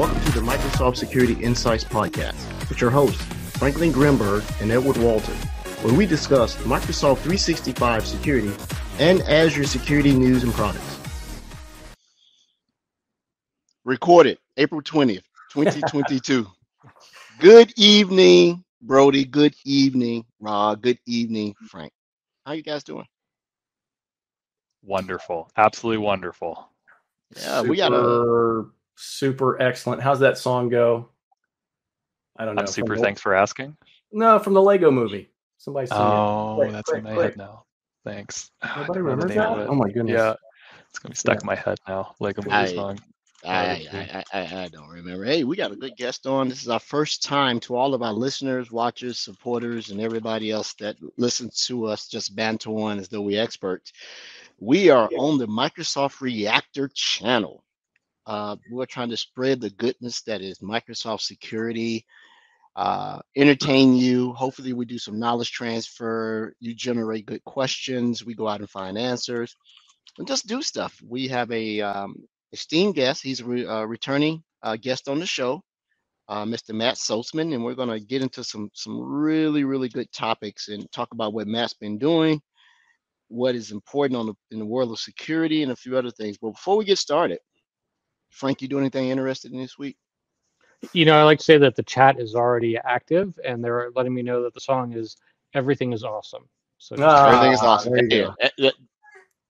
Welcome to the Microsoft Security Insights Podcast with your hosts, Franklin Grimberg and Edward Walton, where we discuss Microsoft 365 security and Azure security news and products. Recorded April 20th, 2022. Good evening, Brody. Good evening, Rod. Good evening, Frank. How you guys doing? Wonderful. Absolutely wonderful. Yeah, we got a super excellent. How's that song go? I don't know. I'm super. The- Thanks for asking. No, from the Lego movie. Somebody sing Oh, Quick, that's quick, in my quick. head now. Thanks. Nobody don't know the remembers that? Oh my goodness. Yeah, it's gonna be stuck Yeah. in my head now. Lego movie I- song. I, I, I, I, I don't remember. Hey, we got a good guest on. This is our first time to all of our listeners, watchers, supporters, and everybody else that listens to us just banter on as though we're experts. We are on the Microsoft Reactor channel. Uh, we're trying to spread the goodness that is Microsoft security, uh, entertain you. Hopefully, we do some knowledge transfer. You generate good questions. We go out and find answers and just do stuff. We have a um, esteemed guest. He's a re- uh, returning uh, guest on the show, uh, Mr. Matt Soseman, and we're going to get into some some really really good topics and talk about what Matt's been doing, what is important on the, in the world of security, and a few other things. But before we get started, Frank, you do anything interested in this week? You know, I like to say that the chat is already active, and they're letting me know that the song is "Everything is Awesome." So just- Ah, Everything is awesome. there you Yeah, go. eh,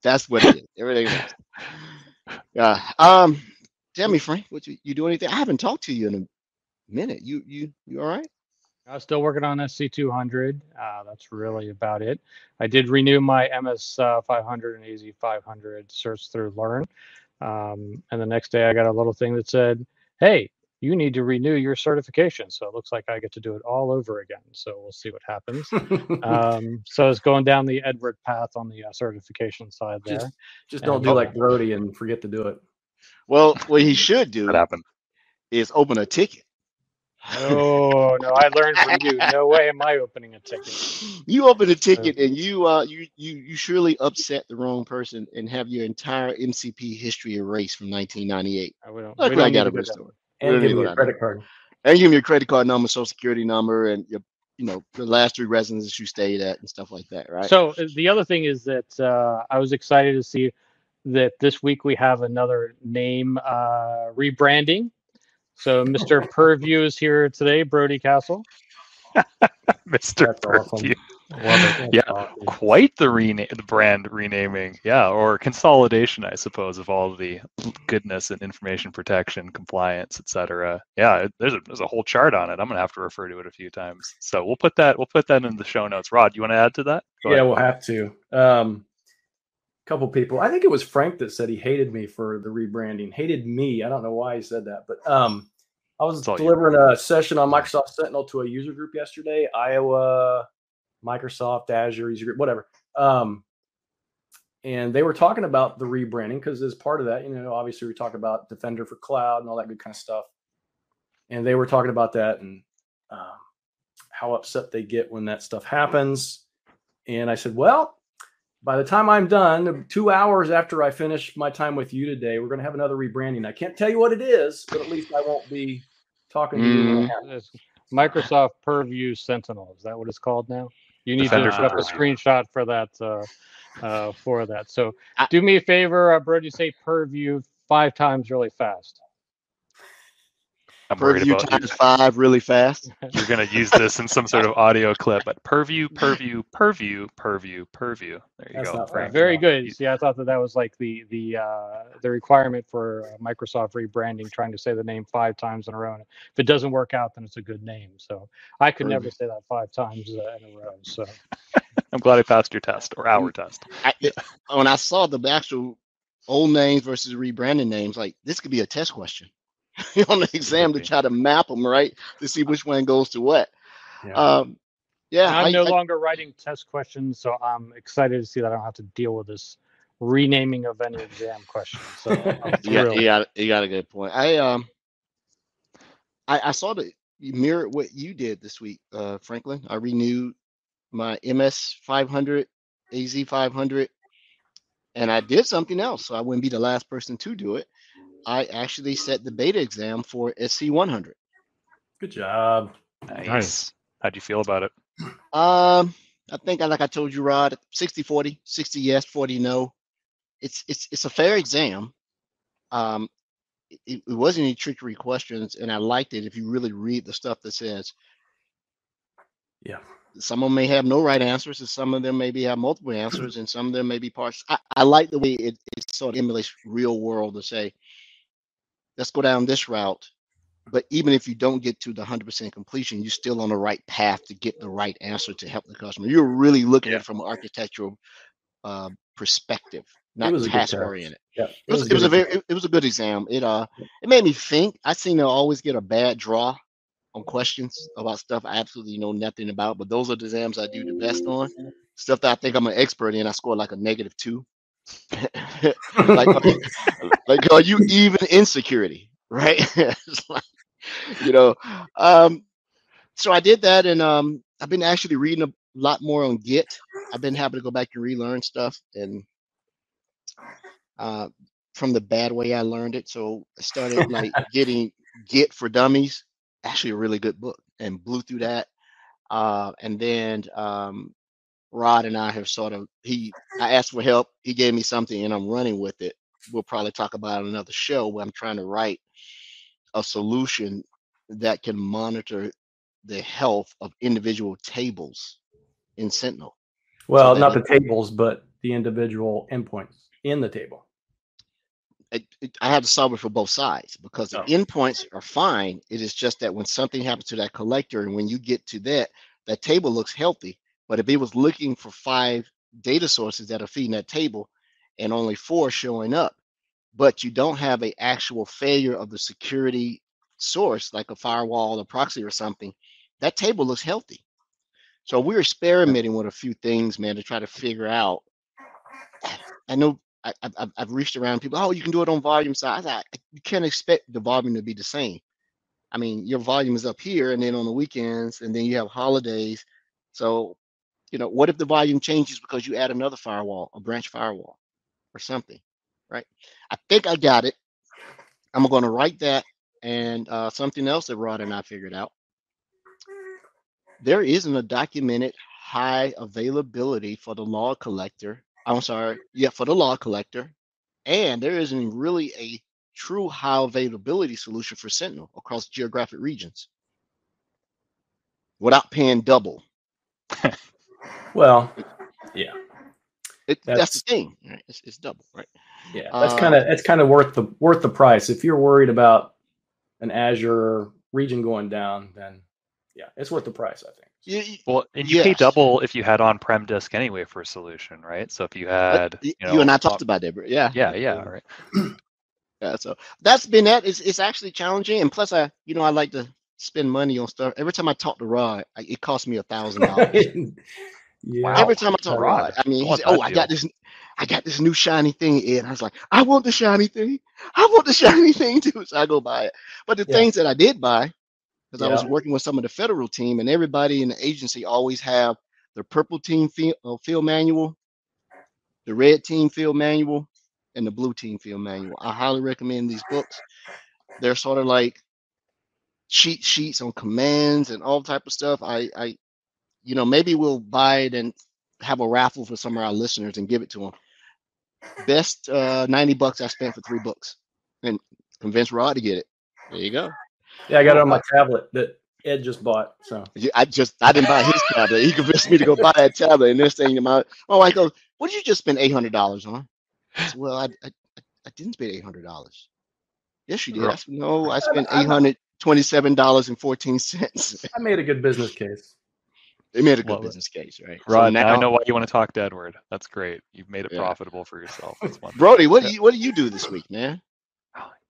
that's what it is. Everything is awesome. Yeah. Um, tell me, Frank, what you, you do anything? I haven't talked to you in a minute. You you you all right? I'm still working on SC200. Uh, that's really about it. I did renew my MS uh, 500 and AZ 500 search through Learn, um, and the next day I got a little thing that said, "Hey, you need to renew your certification." So it looks like I get to do it all over again. So we'll see what happens. um, so it's going down the Edward path on the uh, certification side there. Just, just don't And- do like Brody and forget to do it. Well, what he should do That happened. is open a ticket. Oh no, I learned from you. No way am I opening a ticket. You open a ticket and you uh you you you surely upset the wrong person and have your entire MCP history erased from 1998. I- We don't, Look we what I don't need got to a go good story. And give me good a credit card. And give me your credit card number, social security number, and your you know the last three residences you stayed at and stuff like that, right? So uh, the other thing is that uh, I was excited to see that this week we have another name uh, rebranding. So Mr. Purview is here today, Brody Castle. Mr. That's awesome. Purview. Love Yeah. awesome. Quite the rena- the brand renaming. Yeah, or consolidation, I suppose, of all the goodness and information protection, compliance, etc. Yeah, there's a there's a whole chart on it. I'm gonna have to refer to it a few times. So we'll put that we'll put that in the show notes. Rod, you want to add to that? Go Yeah, ahead. we'll have to. Um, couple people. I think it was Frank that said he hated me for the rebranding. Hated me. I don't know why he said that, but um, I was delivering a session on Microsoft Sentinel to a user group yesterday. Iowa, Microsoft Azure user group, whatever. Um, and they were talking about the rebranding because as part of that, you know, obviously we talk about Defender for Cloud and all that good kind of stuff. And they were talking about that and um, how upset they get when that stuff happens. And I said, well, by the time I'm done, two hours after I finish my time with you today, we're going to have another rebranding. I can't tell you what it is, but at least I won't be talking to you. when it happens. It's Microsoft Purview Sentinel. Is that what it's called now? You need Defender to for put up a screenshot for that uh, uh, for that. So I- do me a favor, uh, Brody, say Purview five times really fast. I'm worried Purview about times five really fast. you're gonna use this in some sort of audio clip, but purview, purview, purview, purview, purview. There you That's go. not right. Very Yeah. good. See, I thought that that was like the the uh, the requirement for uh, Microsoft rebranding, trying to say the name five times in a row. And if it doesn't work out, then it's a good name. So I could never say that five times uh, in a row. So I'm glad I passed your test or our test. I, when I saw the actual old names versus rebranding names, like this could be a test question on the exam to try to map them right to see which one goes to what. Yeah. Um, yeah, I'm I- no I- longer writing test questions, so I'm excited to see that I don't have to deal with this renaming of any exam questions. So I'm you got, you got you got a good point. I um I, I saw that you mirrored what you did this week, uh, Franklin. I renewed my MS 500, AZ 500, and I did something else, so I wouldn't be the last person to do it. I actually set the beta exam for SC 100. Good job. Nice. Nice. How'd you feel about it? Um, I think, like I told you, Rod, 60 40, 60 yes, 40 no. It's it's it's a fair exam. Um, it, it wasn't any trickery questions, and I liked it if you really read the stuff that says. Yeah. Some of them may have no right answers, and some of them maybe have multiple answers, and some of them may be parts. I, I like the way it, it sort of emulates real world to say, let's go down this route. But even if you don't get to the 100% completion, you're still on the right path to get the right answer to help the customer. You're really looking at it from an architectural uh, perspective, not a task oriented. Yeah. It was, it was a very it, it was a good exam. It uh it made me think. I seem to always get a bad draw on questions about stuff I absolutely know nothing about, but those are the exams I do the best on. Stuff that I think I'm an expert in, I score like a negative two. like, like are you even in security? Right? Like, you know. Um so I did that and um I've been actually reading a lot more on Git. I've been having to go back and relearn stuff and uh from the bad way I learned it. So I started like getting Git for Dummies, actually a really good book, and blew through that. Uh, and then um, Rod and I have sort of he I asked for help, he gave me something, and I'm running with it. We'll probably talk about it on another show where I'm trying to write a solution that can monitor the health of individual tables in Sentinel. Well, that not the tables, but the individual endpoints in the table. it, it, I had to solve it for both sides because the Oh. endpoints are fine. It is just that when something happens to that collector and when you get to that, that table looks healthy. But if it was looking for five data sources that are feeding that table and only four showing up, but you don't have a actual failure of the security source like a firewall or proxy or something, that table looks healthy. So we're experimenting with a few things, man, to try to figure out. I know I, I've reached around people. Oh, you can do it on volume size. I, you can't expect the volume to be the same. I mean, your volume is up here, and then on the weekends, and then you have holidays. So, you know, what if the volume changes because you add another firewall, a branch firewall, or something, right? I think I got it. I'm going to write that, and uh, something else that Rod and I figured out. There isn't a documented high availability for the law collector I'm sorry, yeah, for the law collector. And there isn't really a true high availability solution for Sentinel across geographic regions without paying double. Well, yeah, It, that's, That's- the thing, right? It's, it's double, right? yeah. That's Uh, kind of that's kind of worth the worth the price. If you're worried about an Azure region going down, then yeah, it's worth the price. I think. You, you, Well, and you pay double if you had on-prem disk anyway for a solution, right? So if you had, you, you know, you and I on- talked about that, but yeah, Yeah, yeah, right. yeah. So that's been that. It's, it's actually challenging, and plus, I, you know, I like to spend money on stuff. Every time I talk to Rod, I, it costs me a thousand dollars. Wow. Every time I talk to Rod, Rod, I mean, I he want said, "Oh, I got this, I got this new shiny thing." And I was like, "I want the shiny thing. I want the shiny thing too." So I go buy it. But the Yeah. things that I did buy, because I was working with some of the federal team, and everybody in the agency always have the purple team field, uh, field manual, the red team field manual, and the blue team field manual. I highly recommend these books. They're sort of like cheat sheets on commands and all type of stuff. I, I, you know, maybe we'll buy it and have a raffle for some of our listeners and give it to them. Best uh, 90 bucks I spent for three books and convince Rod to get it. There you go. Yeah, I got it on my tablet that Ed just bought. So Yeah, I just I didn't buy his tablet. He convinced me to go buy that tablet. And this thing, my my wife goes, "What did you just spend eight hundred dollars on?" I said, "Well, I, I I- I didn't spend eight hundred dollars." Yes, you did. I said, "No, I spent eight hundred twenty-seven dollars and fourteen. I made a good business case. They made a good Love it. business case, right? So Rod, now I know why you want to talk to Edward. That's great. You've made it Yeah. profitable for yourself. Brody, what do you what do you do this week, man?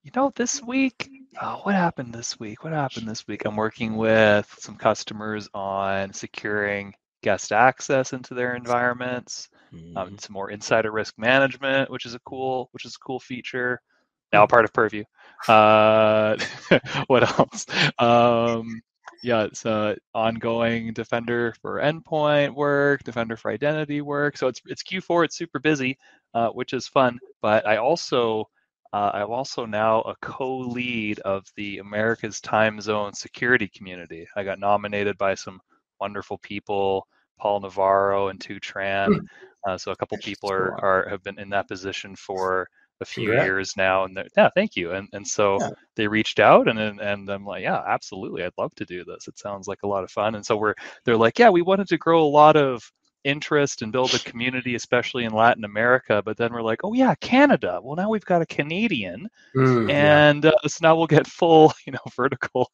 You know, this week, oh, what happened this week? What happened this week? I'm working with some customers on securing guest access into their environments. Um, some more insider risk management, which is a cool, which is a cool feature. Now part of Purview. Uh, what else? Um, yeah, it's uh, ongoing Defender for endpoint work, Defender for identity work. So it's it's Q4. It's super busy, uh, which is fun. But I also uh, I'm also now a co-lead of the America's Time Zone Security Community. I got nominated by some wonderful people, Paul Navarro and Tu Tran. Uh, so a couple people are, are have been in that position for a few years now, and yeah, thank you. And and so Yeah. they reached out, and and and I'm like, yeah, absolutely, I'd love to do this. It sounds like a lot of fun. And so we're they're like, yeah, we wanted to grow a lot of interest and build a community, especially in Latin America. But then we're like, oh yeah, Canada. Well, now we've got a Canadian, Mm, yeah. and uh, so now we'll get full, you know, vertical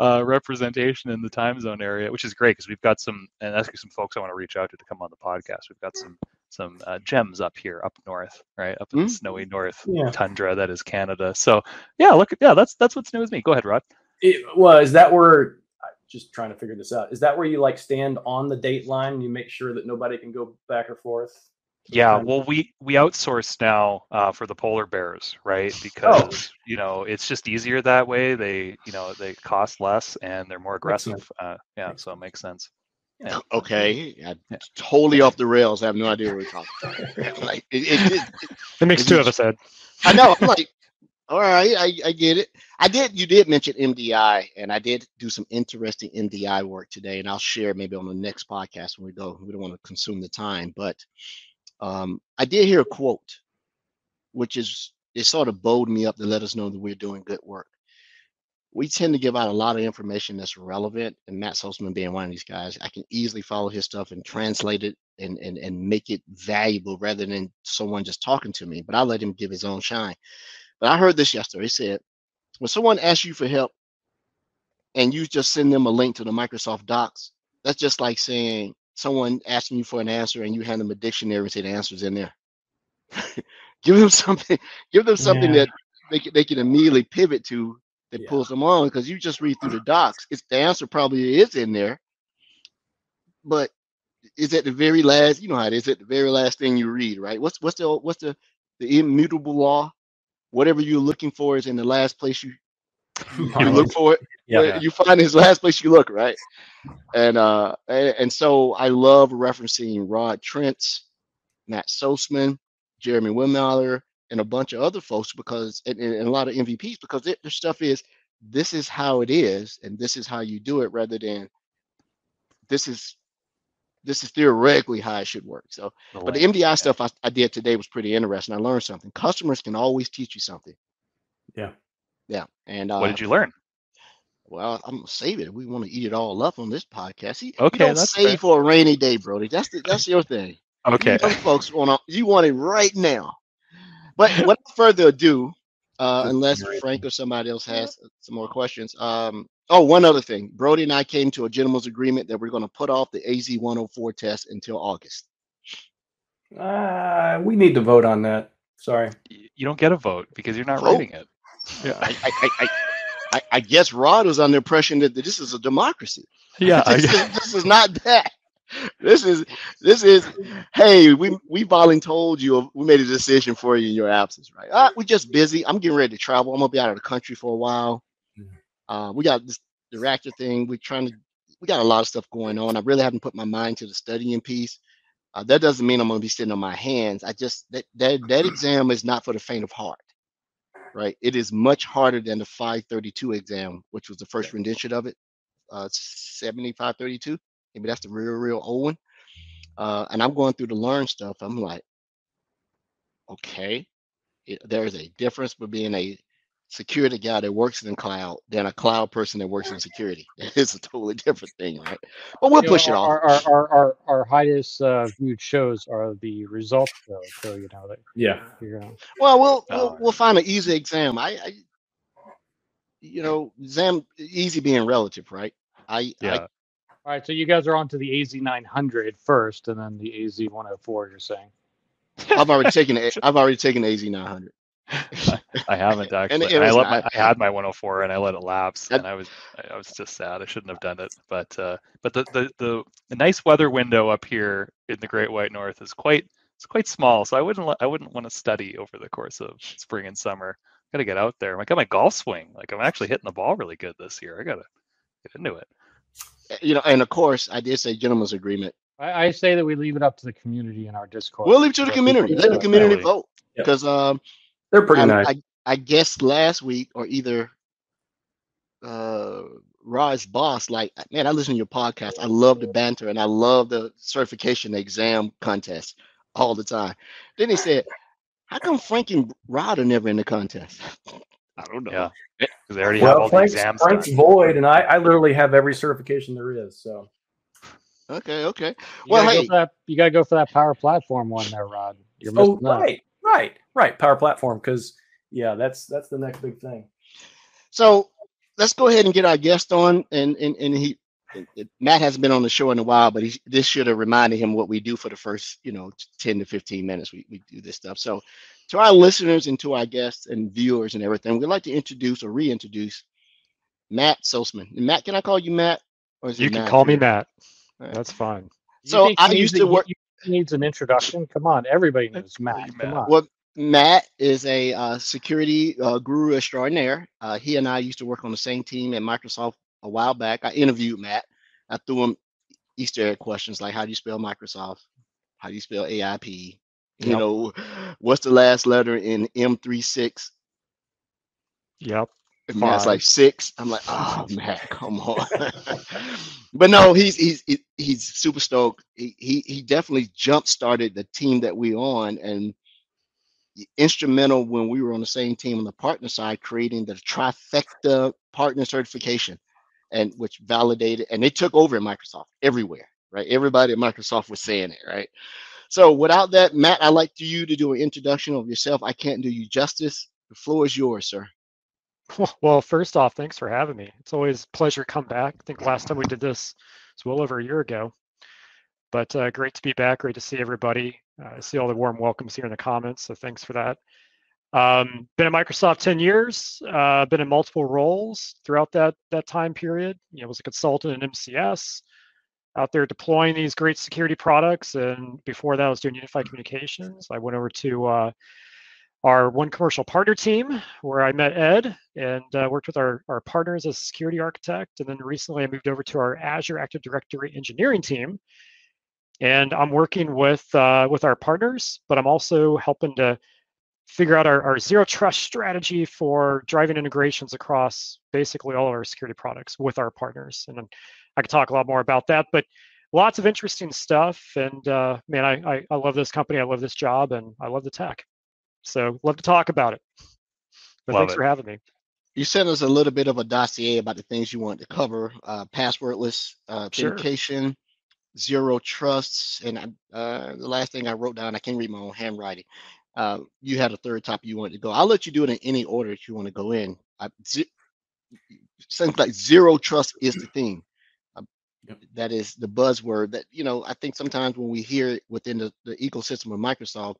uh, representation in the time zone area, which is great because we've got some, and that's some folks I want to reach out to to come on the podcast. We've got some some uh, gems up here, up north, right, up in the Mm. snowy north Yeah. tundra that is Canada. So yeah, look, yeah, that's that's what's new with me. Go ahead, Rod. It, well, is that where? Just trying to figure this out. Is that where you like stand on the date line and you make sure that nobody can go back or forth? Yeah, well, we we outsource now uh, for the polar bears, right? Because you know it's just easier that way. They you know they cost less and they're more aggressive. Uh, yeah, so it makes sense. Yeah. Okay, I, Yeah. totally off the rails. I have no idea what we're talking about. like, it, it, it, It makes Is two of us, Ed. I know. I'm like, all right, I, I get it. I did. You did mention MDI, and I did do some interesting MDI work today, and I'll share maybe on the next podcast when we go. We don't want to consume the time, but um, I did hear a quote, which is it sort of bowled me up to let us know that we're doing good work. We tend to give out a lot of information that's relevant, and Matt Soseman being one of these guys, I can easily follow his stuff and translate it and and and make it valuable rather than someone just talking to me. But I let him give his own shine. But I heard this yesterday. He said, when someone asks you for help and you just send them a link to the Microsoft Docs, that's just like saying someone asking you for an answer and you hand them a dictionary and say the answer's in there. give them something, give them something Yeah. that they can, they can immediately pivot to that Yeah. pulls them on because you just read through the docs. It's the answer probably is in there, but is at the very last, you know how it is at the very last thing you read, right? What's what's the what's the the immutable law? Whatever you're looking for is in the last place you you look for it. Yeah. where You find it's the last place you look, right? And uh and, and so I love referencing Rod Trent's, Matt Soseman, Jeremy Wimmeller, and a bunch of other folks because and, and a lot of MVPs because their their stuff is this is how it is and this is how you do it rather than this is this is theoretically how it should work. So but the MDI stuff I, I did today was pretty interesting. I learned something. Customers can always teach you something. Yeah. Yeah. And uh, What did you learn? well, I'm gonna save it. We want to eat it all up on this podcast. See, Okay, you don't that's save fair. for a rainy day, Brody. That's the, that's your thing. Okay. You folks want to, you want it right now. But without further ado, uh, unless. Frank or somebody else has some more questions. Um, oh, one other thing. Brody and I came to a gentleman's agreement that we're going to put off the AZ104 test until August. Uh, we need to vote on that. Sorry. You don't get a vote because you're not Vote? writing it. Yeah. I, I, I, I, I, I guess Rod was under the impression that this is a democracy. Yeah. This, is, this is not that. This is this is hey, we we volunteered told you we made a decision for you in your absence, right? Uh, we're just busy. I'm getting ready to travel. I'm gonna be out of the country for a while. Mhm. Uh, we got this director thing. We're trying to we got a lot of stuff going on. I really haven't put my mind to the studying piece. Uh, that doesn't mean I'm gonna be sitting on my hands. I just that that that exam is not for the faint of heart. Right? It is much harder than the 532 exam, which was the first rendition of it. Uh 7532 maybe that's the real real old one. Uh and i'm going through the learn stuff. I'm like okay it, there's a difference between a security guy that works in cloud than a cloud person that works in security. It's a totally different thing right? But we'll You know, push it off. our, Our, our, our, our highest uh, viewed shows are the results shows, so you know that Yeah. you're well we'll we'll, we'll find an easy exam. I, I you know exam easy being relative right? I yeah. i All right, so you guys are on to the AZ 900 first, and then the AZ 104. You're saying. i've already taken it i've already taken the az 900 I haven't actually. it And I was let my, I had my 104 and I let it lapse, That- and I was I was just sad. I shouldn't have done it. But uh, but the, the the the nice weather window up here in the Great White North is quite it's quite small. So I wouldn't let- I wouldn't want to study over the course of spring and summer. I Got to get out there. I got my golf swing. Like I'm actually hitting the ball really good this year. I gotta get into it. You know and of course i did say gentleman's agreement I, I say that we leave it up to the community in our Discord. We'll leave it to the community. Let the community Really? vote Yep. because um, They're pretty I'm- nice. I, I guess last week or either uh Rod's boss, like, man, I listen to your podcast. I love the banter and I love the certification exam contest all the time. Then he said, How come Frank and Rod are never in the contest? I don't know. Yeah, because they already have all Frank's, the exams. Frank's done. void, and I, I literally have every certification there is. So Okay, okay. You Well, gotta hey. for that, you gotta go for that power platform one there, Rod. You're oh, missing out. right, right, right. Power platform, because yeah, that's that's the next big thing. So let's go ahead and get our guest on. And and, and he and- and Matt hasn't been on the show in a while, but he, this should have reminded him what we do for the first, you know, 10 to 15 minutes. We, we do this stuff. So to our listeners and to our guests and viewers and everything, we'd like to introduce or reintroduce Matt Soseman. Matt, can I call you Matt? Or is it You can Matt? call me Matt. All right. That's fine. So I used to a- work- needs an introduction. Come on, everybody knows call Matt. you Come Matt. on. Well, Matt is a uh, security uh, guru extraordinaire. Uh, he and I used to work on the same team at Microsoft a while back. I interviewed Matt. I threw him Easter egg questions like, "How do you spell Microsoft? How do you spell AIP? You Yep. know, what's the last letter in M36?" Yep. And Matt's like six. I'm like, oh Matt, come on. but no, he's he's he's super stoked. He he he definitely jump started the team that we on and instrumental when we were on the same team on the partner side, creating the trifecta partner certification, and which validated and they took over at Microsoft everywhere, right? Everybody at Microsoft was saying it, right? So without that, Matt, I'd like you to do an introduction of yourself. I can't do you justice. The floor is yours, sir. Well, first off, thanks for having me. It's always pleasure to come back. I think last time we did this was well over a year ago. But uh, great to be back. Great to see everybody. Uh, I see all the warm welcomes here in the comments, so thanks for that. Um, been at Microsoft 10 years. Uh, been in multiple roles throughout that that time period. You know, was a consultant in MCS, out there deploying these great security products. And before that, I was doing unified communications. I went over to uh, our one commercial partner team where I met Ed and uh, worked with our, our partners as a security architect. And then recently I moved over to our Azure Active Directory engineering team. And I'm working with uh, with our partners, but I'm also helping to figure out our, our zero trust strategy for driving integrations across basically all of our security products with our partners. And then I could talk a lot more about that, but lots of interesting stuff. And uh, man, I, I, I love this company. I love this job and I love the tech. So love to talk about it. But Love thanks it. for having me. You sent us a little bit of a dossier about the things you wanted to cover: uh, passwordless uh, Sure. authentication, zero trusts, and uh, the last thing I wrote down, I can't read my own handwriting. Uh, you had a third topic you wanted to go. I'll let you do it in any order that you want to go in. I, ze- sounds like zero trust is the thing. Uh, Yep. That is the buzzword that you know. I think sometimes when we hear it within the, the ecosystem of Microsoft,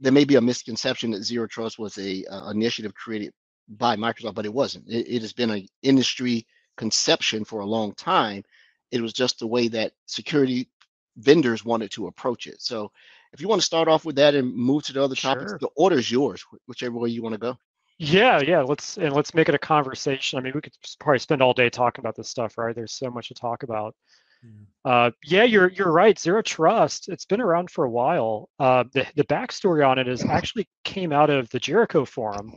there may be a misconception that zero trust was a uh, initiative created by Microsoft, but it wasn't. It, it has been an industry conception for a long time. It was just the way that security vendors wanted to approach it. So, if you want to start off with that and move to the other topics, the order is yours, whichever way you want to go. Yeah, yeah. Let's and let's make it a conversation. I mean, we could probably spend all day talking about this stuff, right? There's so much to talk about. Uh, yeah, you're you're right. Zero trust. It's been around for a while. Uh, the the backstory on it is actually came out of the Jericho Forum,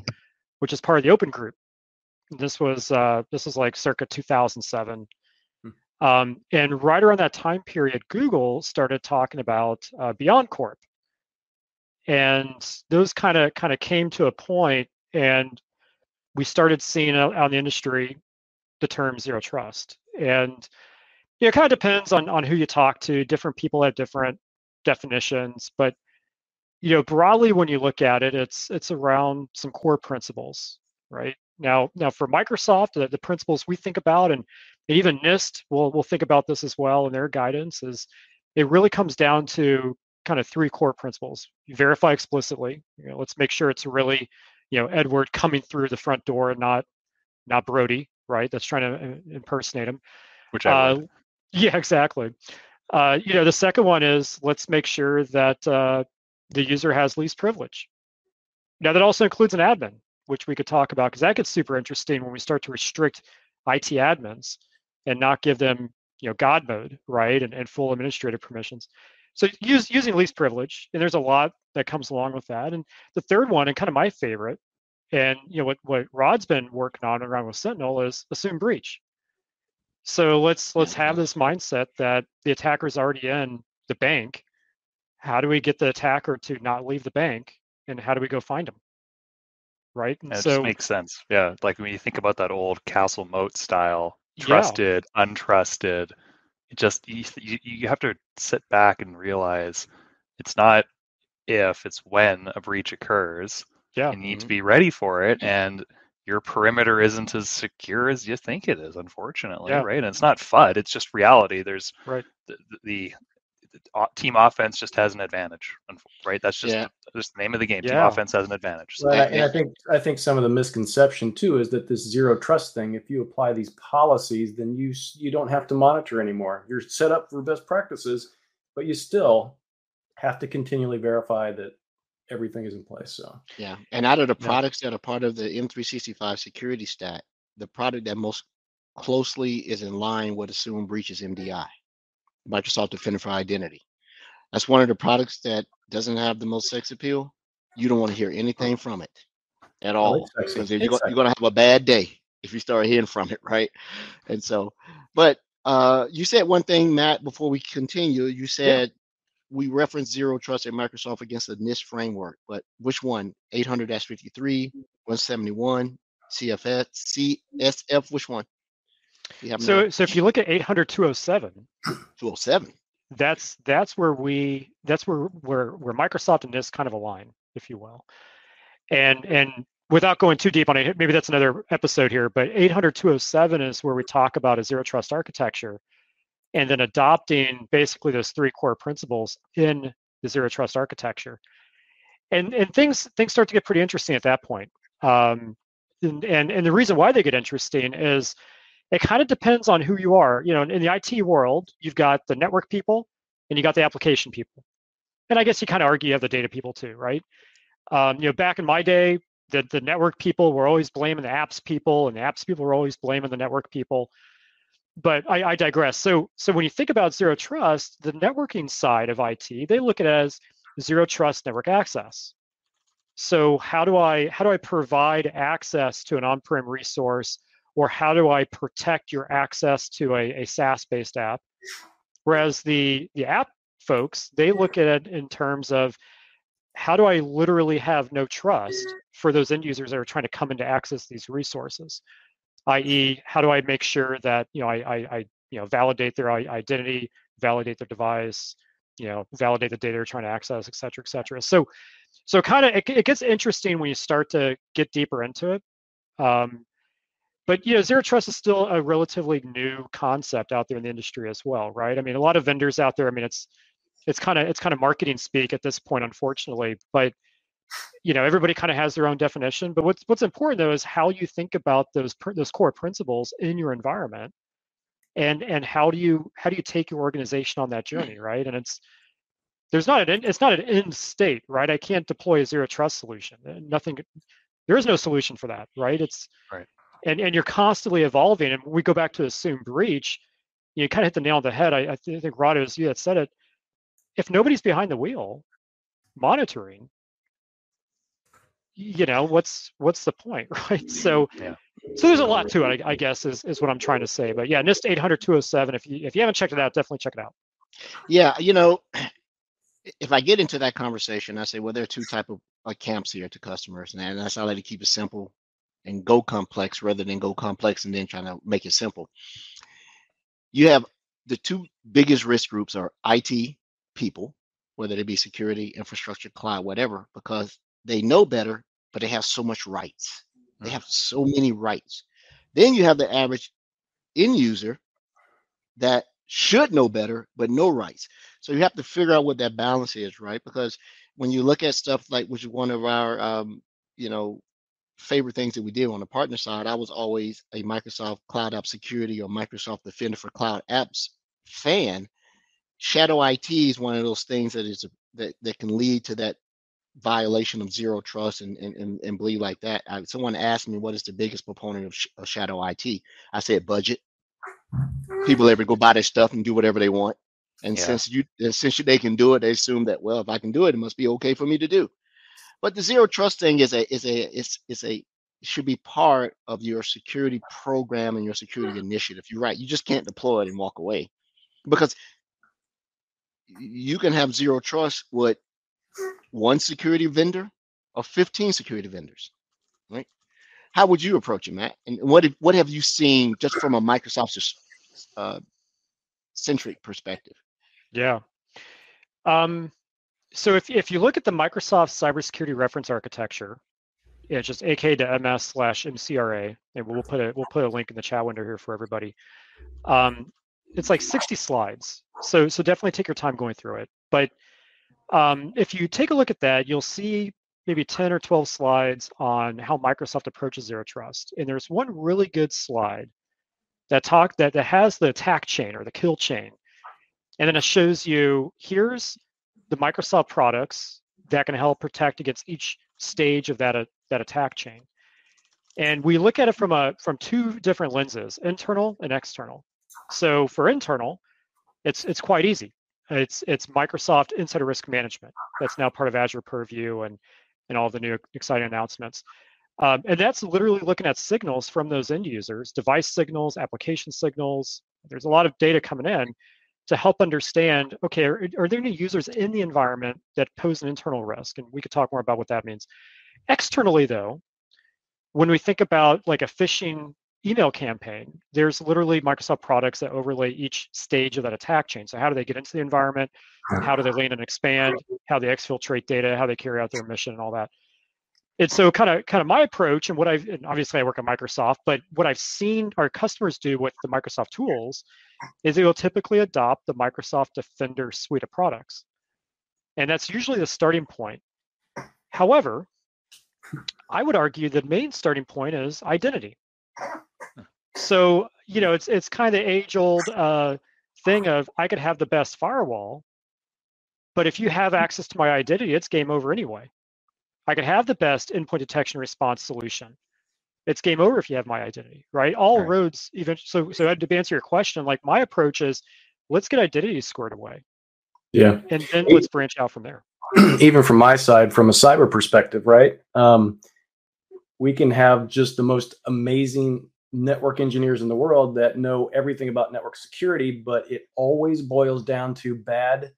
which is part of the Open Group. This was uh, this was like circa 2007. Um, and right around that time period, Google started talking about uh, Beyond Corp, and those kind of kind of came to a point, and we started seeing out, out in the industry the term zero trust. And yeah, it kind of depends on on who you talk to. Different people have different definitions, but you know, broadly when you look at it, it's it's around some core principles, right? Now, now for Microsoft, the, the principles we think about, and, and even NIST will will think about this as well in their guidance, is it really comes down to kind of three core principles. You verify explicitly. You know, let's make sure it's really, you know, Edward coming through the front door and not not Brody, right? That's trying to uh, impersonate him. Which I. Uh, yeah, exactly. Uh, you know, the second one is let's make sure that uh, the user has least privilege. Now, that also includes an admin, which we could talk about because that gets super interesting when we start to restrict IT admins and not give them, you know, God mode, right, and, and full administrative permissions. So use, using least privilege, and there's a lot that comes along with that. And the third one, and kind of my favorite, and you know what what Rod's been working on around with Sentinel is assume breach. So let's let's have mm-hmm. this mindset that the attacker is already in the bank. How do we get the attacker to not leave the bank, and how do we go find them? Right. And It so just makes sense. Yeah, like when you think about that old castle moat style, Yeah. trusted, untrusted. It just you, you have to sit back and realize it's not if, it's when a breach occurs. yeah, You need to Mhm. be ready for it, and your perimeter isn't as secure as you think it is, unfortunately, Yeah. right? And it's not FUD; it's just reality. There's Right. the, the, team offense just has an advantage, right? That's just Yeah. just the name of the game. Team offense has an advantage. So Well, and I- Yeah. and I think I think some of the misconception too is that this zero trust thing. If you apply these policies, then you you don't have to monitor anymore. You're set up for best practices, but you still have to continually verify that everything is in place. So Yeah, and out of the Yeah. products that are part of the M365 security stack, the product that most closely is in line with assumed breaches MDI, Microsoft Defender for Identity. That's one of the products that doesn't have the most sex appeal. You don't want to hear anything from it at all because you're, It's go- sexy. you're going to have a bad day if you start hearing from it, right? And so, but uh, you said one thing, Matt, before we continue. You said we reference zero trust at Microsoft against the NIST framework, but which one? 800-53, 171, CFS, CSF, which one? Have So so if you look at 800 207, 207. that's that's where we that's where where where Microsoft and NIST kind of align, if you will. And and without going too deep on it, maybe that's another episode here, but 800 207 is where we talk about a zero trust architecture and then adopting basically those three core principles in the zero trust architecture. And and things things start to get pretty interesting at that point. Um, and, and and the reason why they get interesting is it kind of depends on who you are. You know, in the IT world, you've got the network people and you got the application people. And I guess you kind of argue you have the data people too, right? Um, you know, back in my day, the, the network people were always blaming the apps people, and the apps people were always blaming the network people. But I, I digress. So, so when you think about zero trust, the networking side of IT, they look at it as zero trust network access. So how do I how do I provide access to an on-prem resource or how do I protect your access to a, a SaaS-based app? Whereas the the app folks, they look at it in terms of how do I literally have no trust for those end users that are trying to come in to access these resources? I.e., how do I make sure that you know I, I, I you know validate their identity, validate their device, you know validate the data they're trying to access, et cetera, et cetera. So so kind of it, it gets interesting when you start to get deeper into it. Um, but you know, zero trust is still a relatively new concept out there in the industry as well, right? I mean, a lot of vendors out there. I mean, it's it's kind of it's kind of marketing speak at this point, unfortunately. But you know, everybody kind of has their own definition. But what's what's important though is how you think about those those core principles in your environment, and and how do you how do you take your organization on that journey, right? And it's there's not an it's not an end state, right? I can't deploy a zero trust solution. Nothing. There is no solution for that, right? It's Right. And and you're constantly evolving. And we go back to assume breach, you kind of hit the nail on the head. I, I think Rod it was you that said it. If nobody's behind the wheel monitoring, you know what's what's the point, right? So Yeah. so there's a lot to it, I, I guess, is, is what I'm trying to say. But yeah, NIST 800 207. If you if you haven't checked it out, definitely check it out. Yeah, you know, if I get into that conversation, I say, well, there are two type of uh, camps here to customers, and that's how I like to keep it simple and go complex rather than go complex and then trying to make it simple. You have the two biggest risk groups are IT people, whether they be security, infrastructure, cloud, whatever, because they know better, but they have so much rights. They have so many rights. Then you have the average end user that should know better, but no rights. So you have to figure out what that balance is, right? Because when you look at stuff like, which is one of our, um, you know, favorite things that we did on the partner side, I was always a Microsoft Cloud App Security or Microsoft Defender for Cloud Apps fan. Shadow IT is one of those things that is that that can lead to that violation of zero trust and and and, and believe like that. I, someone asked me what is the biggest proponent of, sh- of shadow IT. I said budget. People mm. ever go buy their stuff and do whatever they want. And Yeah. since you and since they can do it, they assume that well, if I can do it, it must be okay for me to do. But the zero trust thing is a is a is is a should be part of your security program and your security initiative. You're right. You just can't deploy it and walk away because you can have zero trust with one security vendor or 15 security vendors, right? How would you approach it, Matt? And what have, what have you seen just from a Microsoft uh, centric perspective? Yeah. Um, so if, if you look at the Microsoft Cybersecurity Reference Architecture, it's just AK to MS slash MCRA, and we'll put a we'll put a link in the chat window here for everybody. Um, it's like 60 slides, so so definitely take your time going through it. But um, if you take a look at that, you'll see maybe 10 or 12 slides on how Microsoft approaches zero trust. And there's one really good slide that talk that, that has the attack chain or the kill chain. And then it shows you here's the Microsoft products that can help protect against each stage of that, uh, that attack chain. And we look at it from a from two different lenses, internal and external. So for internal, it's it's quite easy. It's it's Microsoft Insider Risk Management. That's now part of Azure Purview and and all the new exciting announcements. Um, and that's literally looking at signals from those end users, device signals, application signals. There's a lot of data coming in to help understand, okay, are, are there any users in the environment that pose an internal risk? And we could talk more about what that means. Externally, though, when we think about like a phishing email campaign, there's literally Microsoft products that overlay each stage of that attack chain. So how do they get into the environment? How do they land and expand? How they exfiltrate data? How they carry out their mission and all that. And so kind of kind of my approach and what I've and obviously I work at Microsoft, but what I've seen our customers do with the Microsoft tools is they will typically adopt the Microsoft Defender suite of products. And that's usually the starting point. However, I would argue the main starting point is identity. So, you know, it's it's kind of the age old uh, thing of I could have the best firewall, but if you have access to my identity, it's game over anyway. I could have the best endpoint detection response solution. It's game over if you have my identity, right? All Right. roads even so so to answer your question, like my approach is let's get identity squared away Yeah. and then let's branch out from there. even from my side, from a cyber perspective, right? Um, we can have just the most amazing network engineers in the world that know everything about network security, but it always boils down to bad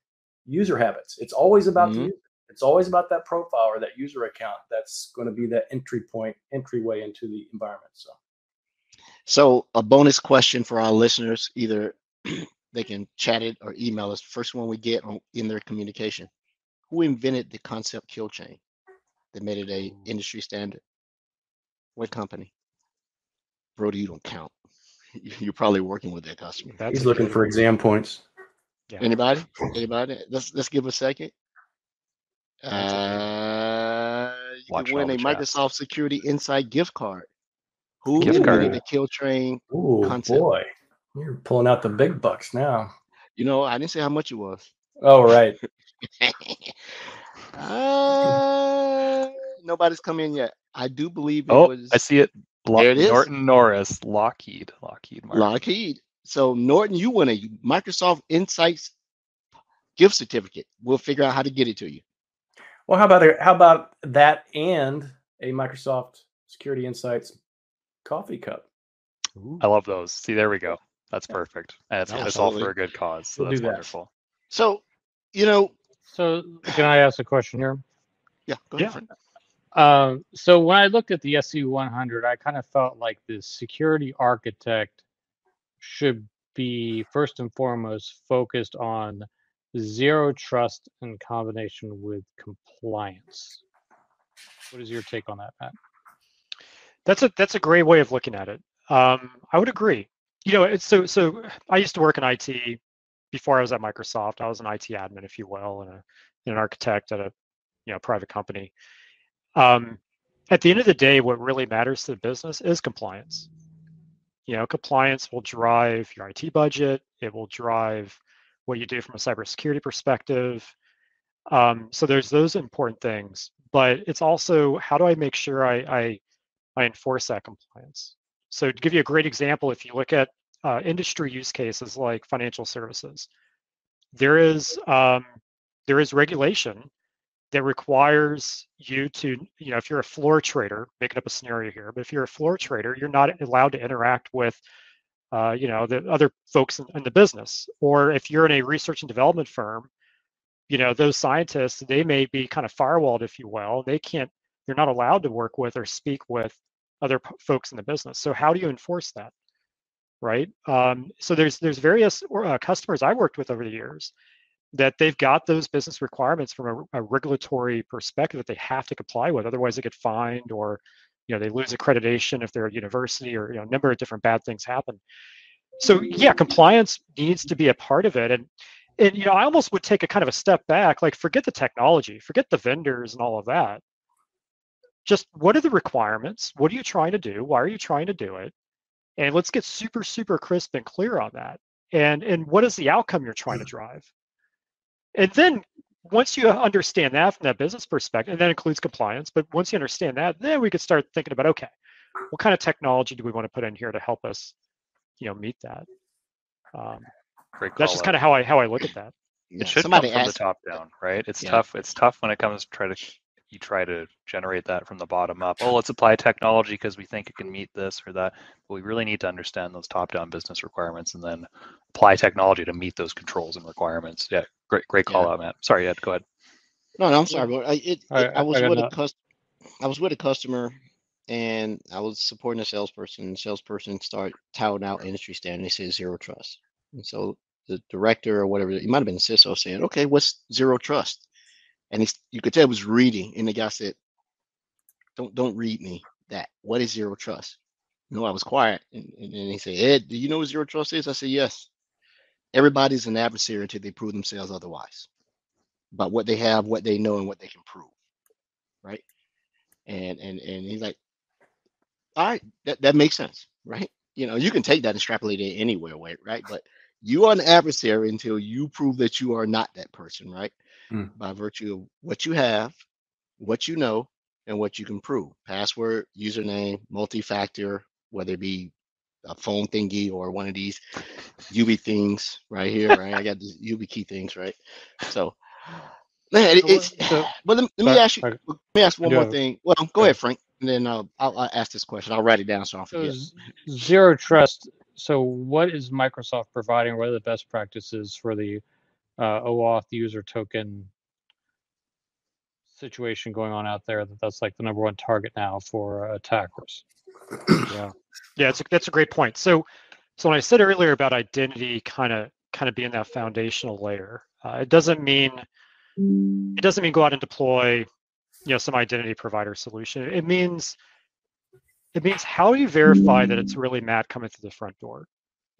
user habits. It's always about the Mhm. user. It's always about that profile or that user account that's going to be that entry point, entryway into the environment. So So a bonus question for our listeners, either they can chat it or email us. First one we get on, in their communication. Who invented the concept kill chain that made it a industry standard? What company? Brody, you don't count. You're probably working with that customer. That's he's looking good- for exam points. Yeah. Anybody? Anybody? Let's let's give a second. That's okay. Uh, you Watching can win a the chat. Microsoft Security Insight gift card. Who Gift invented card. the kill chain? Oh Concept. boy, you're pulling out the big bucks now. You know, I didn't say how much it was. Oh right. uh, nobody's come in yet. I do believe it Oh, was I see it. Lo- There it is. Norton Norris, Lockheed, Lockheed Martin. Lockheed. So Norton, you win a Microsoft Insights gift certificate. We'll figure out how to get it to you. Well, how about how about that and a Microsoft Security Insights coffee cup? I love those. See, there we go. That's perfect. And it's, it's all for a good cause. So We'll that's do that. wonderful. So, you know, So can I ask a question here? yeah, go Yeah. ahead. Um, so when I looked at the SC100, I kind of felt like the security architect should be first and foremost focused on zero trust in combination with compliance. What is your take on that, Matt? That's a that's a great way of looking at it. Um, I would agree. You know, it's so so. I used to work in IT before I was at Microsoft. I was an IT admin, if you will, and a, an architect at a you know private company. Um, at the end of the day, what really matters to the business is compliance. You know, compliance will drive your IT budget. It will drive what you do from a cybersecurity perspective. Um, so there's those important things, but it's also how do I make sure I, I I enforce that compliance. So to give you a great example, if you look at uh, industry use cases like financial services, there is um, there is regulation that requires you to, you know, if you're a floor trader, making up a scenario here, but if you're a floor trader, you're not allowed to interact with, uh, you know, the other folks in, in the business. Or if you're in a research and development firm, you know, those scientists, they may be kind of firewalled, if you will. They can't, they're not allowed to work with or speak with other p- folks in the business. So how do you enforce that? Right. Um, so there's there's various uh, customers I worked with over the years that they've got those business requirements from a, a, regulatory perspective that they have to comply with otherwise they get fined or you know they lose accreditation if they're a university or you know a number of different bad things happen. So mm-hmm. yeah compliance needs to be a part of it. And and you know i almost would take a kind of a step back like forget the technology forget the vendors and all of that. Just what are the requirements? What are you trying to do? Why are you trying to do it? And let's get super super crisp and clear on that. And and what is the outcome you're trying to mm. drive? And then once you understand that from that business perspective, and that includes compliance, but once you understand that, then we could start thinking about okay, what kind of technology do we want to put in here to help us, you know, meet that? Um, Great that's just kind of how I how I look at that. Yeah, It should come somebody from the top down, right? It's Yeah. tough. It's tough when it comes to try to you try to generate that from the bottom up. Oh, let's apply technology because we think it can meet this or that. But we really need to understand those top down business requirements and then apply technology to meet those controls and requirements. Yeah, great, great call Yeah. out, Matt. Sorry, Ed, go ahead. No, no, I'm sorry, but I, it, it, I- I was I got with a that. cus, I was with a customer, and I was supporting a salesperson. The salesperson started touting out industry standard. They said zero trust, and so the director or whatever, it might have been CISO, saying, "Okay, what's zero trust?" And he's, you could tell he was reading, and the guy said, "Don't, don't read me that. What is zero trust?" No, I was quiet, and, and he said, "Ed, do you know what zero trust is?" I said, "Yes." Everybody's an adversary until they prove themselves otherwise about what they have, what they know, and what they can prove, right? And and and he's like, all right, that, that makes sense, right? You know, you can take that and extrapolate it anywhere, right? But you are an adversary until you prove that you are not that person, right? Hmm. By virtue of what you have, what you know, and what you can prove. Password, username, multi-factor, whether it be a phone thingy or one of these UV things right here, right? I got the YubiKey things, right? So, man, it, it's. so- But let, me- let me ask you. Let me ask one more have- thing. Well, go ahead, Frank, and then uh, I'll, I'll ask this question. I'll write it down so I don't So forget. zero trust. So what is Microsoft providing? What are the best practices for the uh, OAuth user token situation going on out there? That that's like the number one target now for uh, attackers. yeah yeah it's a, that's a great point so so when i said earlier about identity kind of kind of being that foundational layer uh, it doesn't mean it doesn't mean go out and deploy you know some identity provider solution it means it means how do you verify that it's really matt coming through the front door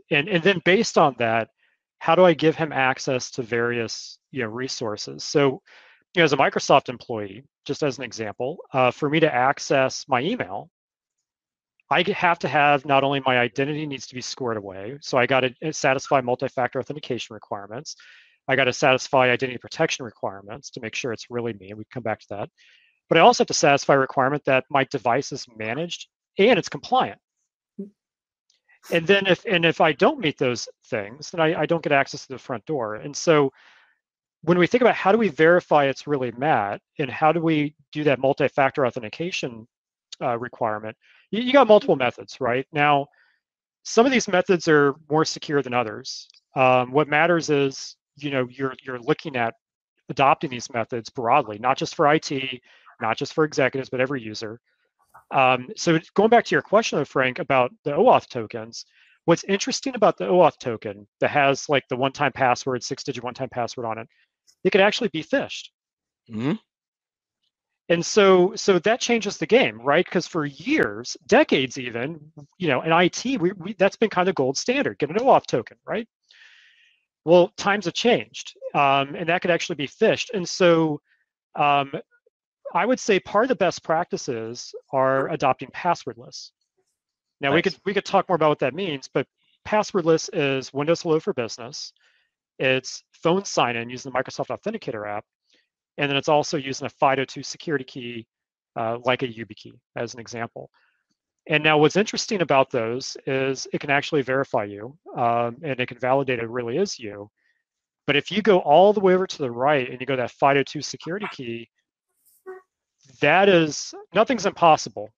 and and then based on that how do i give him access to various you know resources so you know as a microsoft employee just as an example uh, for me to access my email I have to have not only my identity needs to be squared away, so I got to satisfy multi-factor authentication requirements. I got to satisfy identity protection requirements to make sure it's really me. and We come back to that. But I also have to satisfy a requirement that my device is managed and it's compliant. And then if and if I don't meet those things, then I, I don't get access to the front door. And so when we think about how do we verify it's really Matt and how do we do that multi-factor authentication uh, requirement, you, you got multiple methods, right? Now, some of these methods are more secure than others. Um, what matters is, you know, you're you're looking at adopting these methods broadly, not just for IT, not just for executives, but every user. Um, so going back to your question, though, Frank, about the OAuth tokens, what's interesting about the OAuth token that has like the one-time password, six-digit one-time password on it, it could actually be phished. Mhm. And so, so that changes the game, right? Because for years, decades even, you know, in IT, we, we that's been kind of gold standard. Get an OAuth token, right? Well, times have changed, um, and that could actually be phished. And so, um, I would say part of the best practices are adopting passwordless. Now we could we could talk more about what that means, but passwordless is Windows Hello for Business. It's phone sign-in using the Microsoft Authenticator app, and then it's also using a FIDO2 security key, uh, like a YubiKey, as an example. And now what's interesting about those is it can actually verify you, um, and it can validate it really is you. But if you go all the way over to the right and you go that FIDO2 security key, that is nothing's impossible.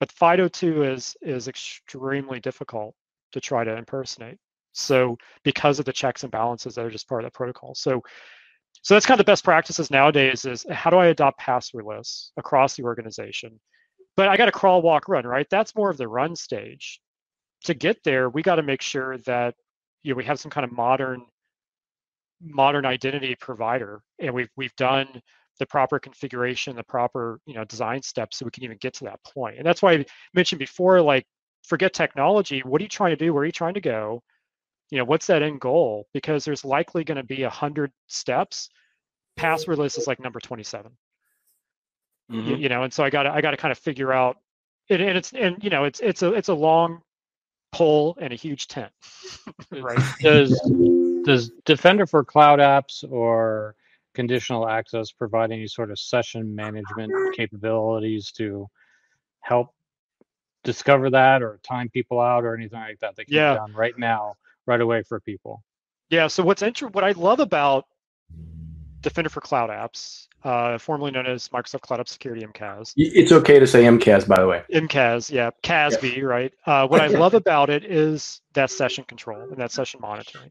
But FIDO2 is is extremely difficult to try to impersonate. So because of the checks and balances that are just part of that protocol. So so that's kind of the best practices nowadays is how do I adopt passwordless across the organization? But I got to crawl, walk, run, right? That's more of the run stage. To get there, we got to make sure that you know we have some kind of modern modern identity provider and we've we've done the proper configuration, the proper you know design steps so we can even get to that point. And that's why I mentioned before, like forget technology. What are you trying to do? Where are you trying to go? you know what's that end goal because there's likely going to be a hundred steps passwordless is like number 27 mm-hmm. you, you, know and so i got i got to kind of figure out and, and it's and you know it's it's a it's a long pole and a huge tent right does does defender for cloud apps or conditional access provide any sort of session management capabilities to help discover that or time people out or anything like that that can yeah. be done right now right away for people. Yeah. So what's interesting, what I love about Defender for Cloud Apps, uh, formerly known as Microsoft Cloud App Security MCAS. It's okay to say MCAS, by the way. MCAS, yeah, CASB, yeah. right? Uh, what I love about it is that session control and that session monitoring.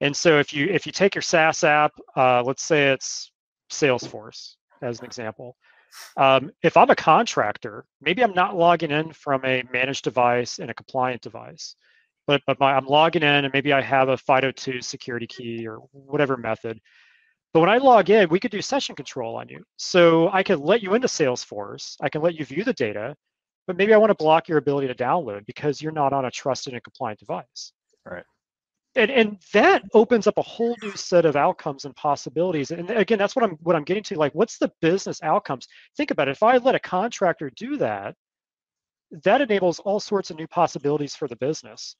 And so if you if you take your SaaS app, uh, let's say it's Salesforce as an example. Um, if I'm a contractor, maybe I'm not logging in from a managed device and a compliant device but but my, I'm logging in and maybe I have a FIDO2 security key or whatever method. But when I log in, we could do session control on you. So I can let you into Salesforce. I can let you view the data, but maybe I want to block your ability to download because you're not on a trusted and compliant device. Right. And, and that opens up a whole new set of outcomes and possibilities. And again, that's what I'm what I'm getting to. Like, what's the business outcomes? Think about it. If I let a contractor do that, that enables all sorts of new possibilities for the business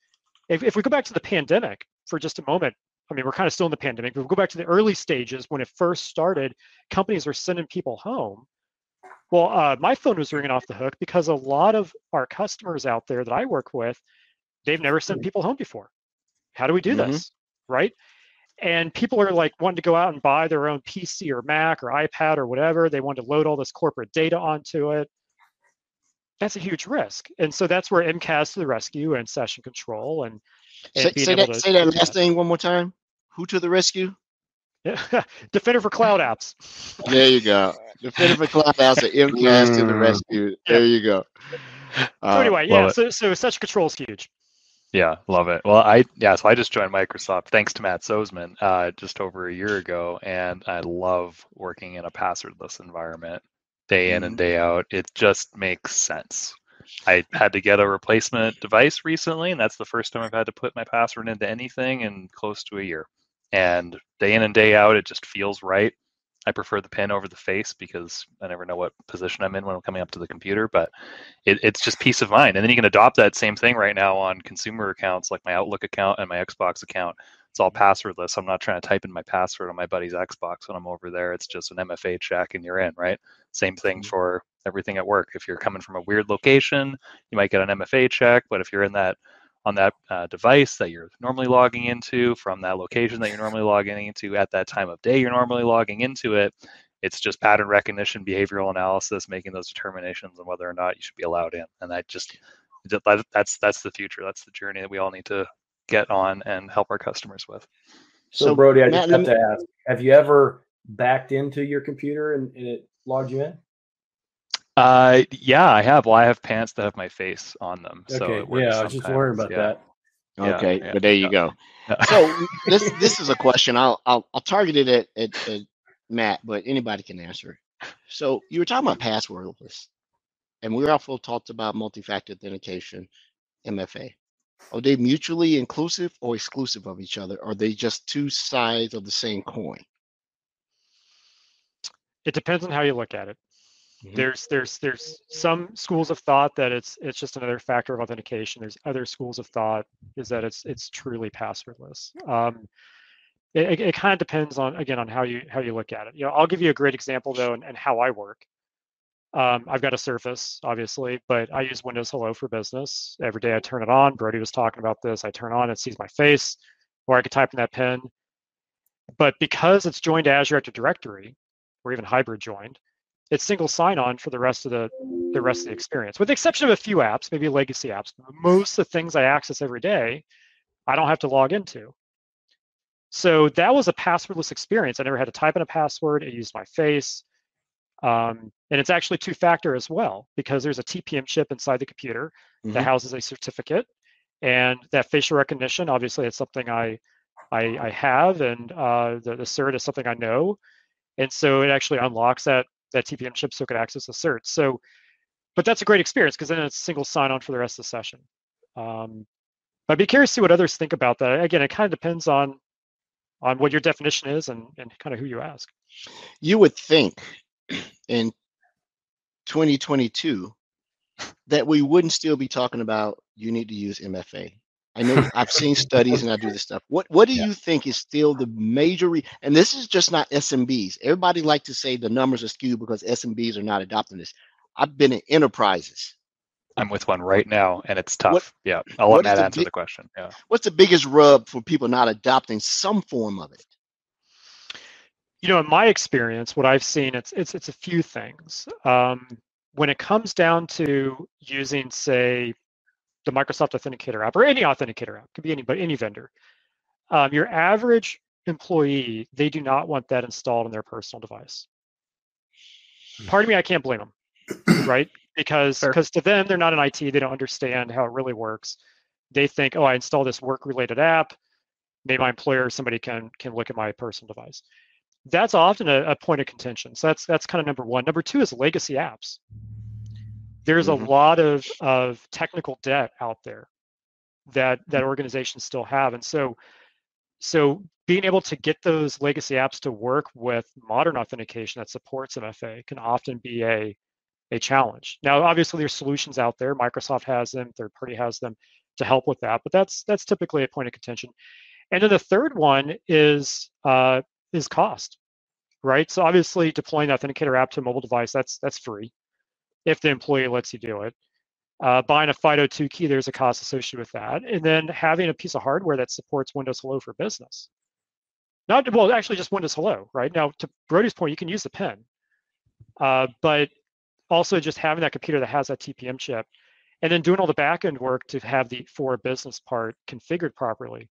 if, if we go back to the pandemic for just a moment, I mean, we're kind of still in the pandemic, but we go back to the early stages when it first started, companies were sending people home. Well, uh, my phone was ringing off the hook because a lot of our customers out there that I work with, they've never sent people home before. How do we do mm-hmm. this? Right. And people are like wanting to go out and buy their own PC or Mac or iPad or whatever. They want to load all this corporate data onto it that's a huge risk. And so that's where MCAS to the rescue and session control and, and say, say that, say that last thing one more time. Who to the rescue? Defender for cloud apps. There you go. Defender for cloud apps or MCAS to the rescue. There you go. Uh, so anyway, yeah. So, so session control is huge. Yeah, love it. Well, I yeah, so I just joined Microsoft thanks to Matt Soseman uh, just over a year ago, and I love working in a passwordless environment day in mm-hmm. and day out. It just makes sense. I had to get a replacement device recently, and that's the first time I've had to put my password into anything in close to a year. And day in and day out, it just feels right. I prefer the pin over the face because I never know what position I'm in when I'm coming up to the computer, but it, it's just peace of mind. And then you can adopt that same thing right now on consumer accounts like my Outlook account and my Xbox account. It's all passwordless. I'm not trying to type in my password on my buddy's Xbox when I'm over there. It's just an MFA check and you're in, right? Same thing mm-hmm. for everything at work. If you're coming from a weird location, you might get an MFA check, but if you're in that on that uh, device that you're normally logging into from that location that you're normally logging into at that time of day you're normally logging into it it's just pattern recognition behavioral analysis making those determinations on whether or not you should be allowed in and that just that's that's the future that's the journey that we all need to get on and help our customers with. So, so Brody, I just have to ask: Have you ever backed into your computer and, and it logged you in? Uh, yeah, I have. Well, I have pants that have my face on them, so okay. yeah, I was just worried about yeah. that. Okay, yeah, but there you go. so this this is a question. I'll I'll, I'll target it at, at, at Matt, but anybody can answer. So you were talking about passwordless, and we also talked about multi-factor authentication, MFA. Are they mutually inclusive or exclusive of each other? Are they just two sides of the same coin? It depends on how you look at it. Mm-hmm. There's there's there's some schools of thought that it's it's just another factor of authentication. There's other schools of thought is that it's it's truly passwordless. Um, it, it, kind of depends on again on how you how you look at it. You know, I'll give you a great example though, and, and how I work. Um, I've got a Surface, obviously, but I use Windows Hello for Business. Every day I turn it on. Brody was talking about this. I turn on, it sees my face. or I could type in that pin. But because it's joined to Azure Active Directory, or even hybrid joined, it's single sign-on for the rest of the the rest of the experience, with the exception of a few apps, maybe legacy apps. Most of the things I access every day, I don't have to log into. So that was a passwordless experience. I never had to type in a password. It used my face. Um, and it's actually two-factor as well because there's a TPM chip inside the computer mm-hmm. that houses a certificate, and that facial recognition. Obviously, it's something I I, I have, and uh, the, the cert is something I know, and so it actually unlocks that that TPM chip so it can access cert. So, but that's a great experience because then it's single sign-on for the rest of the session. Um, I'd be curious to see what others think about that. Again, it kind of depends on on what your definition is and, and kind of who you ask. You would think in 2022 that we wouldn't still be talking about you need to use MFA. I know I've seen studies and I do this stuff. What what do yeah. you think is still the major re- and this is just not SMBs. Everybody like to say the numbers are skewed because SMBs are not adopting this. I've been in enterprises. I'm with one right now and it's tough. What, yeah. I'll let Matt the answer big, the question. Yeah. What's the biggest rub for people not adopting some form of it? You know, in my experience, what I've seen, it's it's it's a few things. Um, when it comes down to using, say, the Microsoft Authenticator app or any authenticator app, could be anybody, any vendor. Um, your average employee, they do not want that installed on their personal device. Hmm. Part of me, I can't blame them, right? Because because to them, they're not in IT, they don't understand how it really works. They think, oh, I install this work-related app, maybe my employer, somebody can can look at my personal device. That's often a, a point of contention. So that's that's kind of number one. Number two is legacy apps there's mm-hmm. a lot of of technical debt out there that that organizations still have and so so being able to get those legacy apps to work with modern authentication that supports mfa can often be a a challenge. Now obviously there's solutions out there. Microsoft has them third party has them to help with that but that's that's typically a point of contention. And then the third one is uh, is cost right? So obviously deploying the authenticator app to a mobile device that's that's free if the employee lets you do it. Uh, buying a FIDO2 key, there's a cost associated with that. And then having a piece of hardware that supports Windows Hello for Business. Not well, actually just Windows Hello, right? Now, to Brody's point, you can use the pen, uh, but also just having that computer that has that TPM chip, and then doing all the backend work to have the for business part configured properly.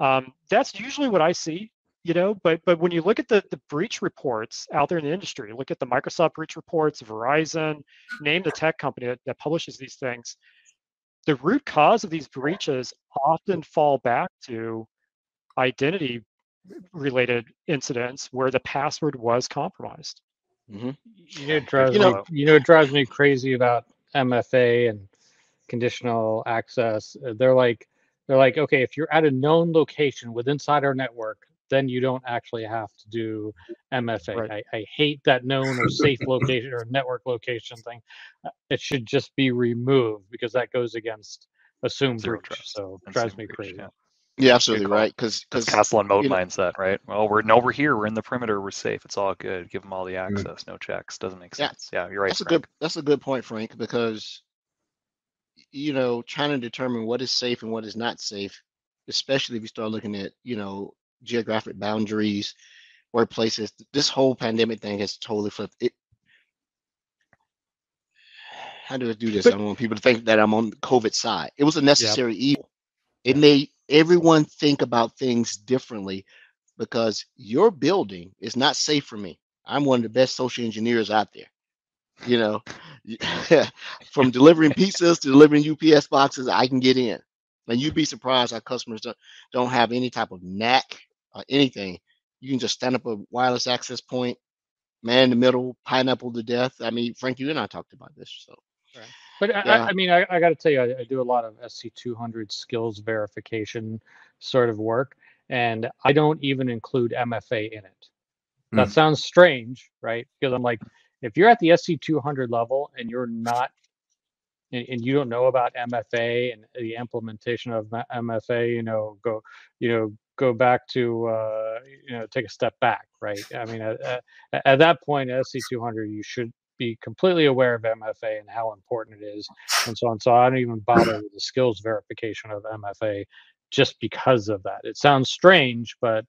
Um, that's usually what I see you know but but when you look at the the breach reports out there in the industry look at the microsoft breach reports verizon name the tech company that, that publishes these things the root cause of these breaches often fall back to identity related incidents where the password was compromised mm-hmm. you know, it drives you know, me, you know it drives me crazy about mfa and conditional access they're like they're like okay if you're at a known location with inside our network then you don't actually have to do MFA. Right. I, I, hate that known or safe location or network location thing. Uh, it should just be removed because that goes against assumed Zero breach. Trust. So it drives me crazy. Yeah. Yeah, absolutely right. Because because castle and moat mindset, right? Well, we're no, we're here. We're in the perimeter. We're safe. It's all good. Give them all the mm-hmm. access. No checks. Doesn't make sense. Yeah, yeah you're right. That's Frank. a good. That's a good point, Frank. Because you know, trying to determine what is safe and what is not safe, especially if you start looking at you know geographic boundaries, workplaces. This whole pandemic thing has totally flipped it. How do I do this? But, I don't want people to think that I'm on the COVID side. It was a necessary yeah. evil. It made everyone think about things differently because your building is not safe for me. I'm one of the best social engineers out there. You know, from delivering pizzas to delivering UPS boxes, I can get in. And you'd be surprised our customers don't, don't have any type of knack or anything, you can just stand up a wireless access point, man in the middle, pineapple to death. I mean, Frank, you and I talked about this. So, right. but yeah. I, I, mean, I, I got to tell you, I, I, do a lot of SC200 skills verification sort of work, and I don't even include MFA in it. That mm. sounds strange, right? Because I'm like, if you're at the SC200 level and you're not and, you don't know about MFA and the implementation of MFA, you know, go, you know, go back to uh, you know take a step back, right? I mean, at, at, at that point, SC200, you should be completely aware of MFA and how important it is, and so on. So I don't even bother with the skills verification of MFA just because of that. It sounds strange, but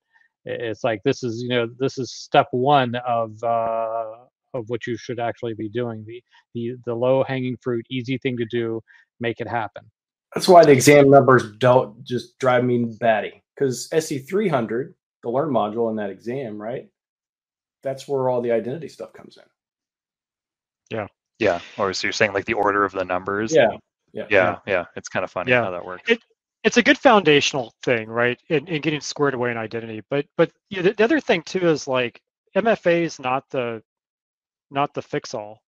it's like this is you know this is step one of uh, of what you should actually be doing. The the the low hanging fruit, easy thing to do, make it happen. That's why the exam numbers don't just drive me batty because SC three hundred, the learn module in that exam, right? That's where all the identity stuff comes in. Yeah. Yeah. Or so you're saying like the order of the numbers? Yeah. Yeah. Yeah. Yeah. It's kind of funny Yeah. how that works. It- it's a good foundational thing, right? In, in getting squared away in identity. But but you know, the, the other thing too is like MFA is not the not the fix all.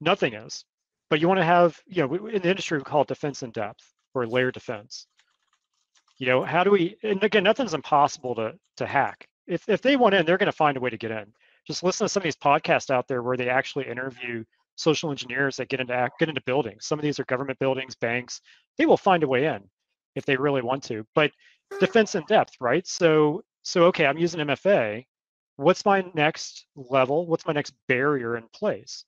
Nothing is. But you want to have, you know, in the industry we call it defense in depth or layer defense. You know, how do we and again nothing's impossible to to hack. If if they want in, they're gonna find a way to get in. Just listen to some of these podcasts out there where they actually interview social engineers that get into get into buildings. Some of these are government buildings, banks. They will find a way in if they really want to. But defense in depth, right? So so okay, I'm using MFA. What's my next level? What's my next barrier in place?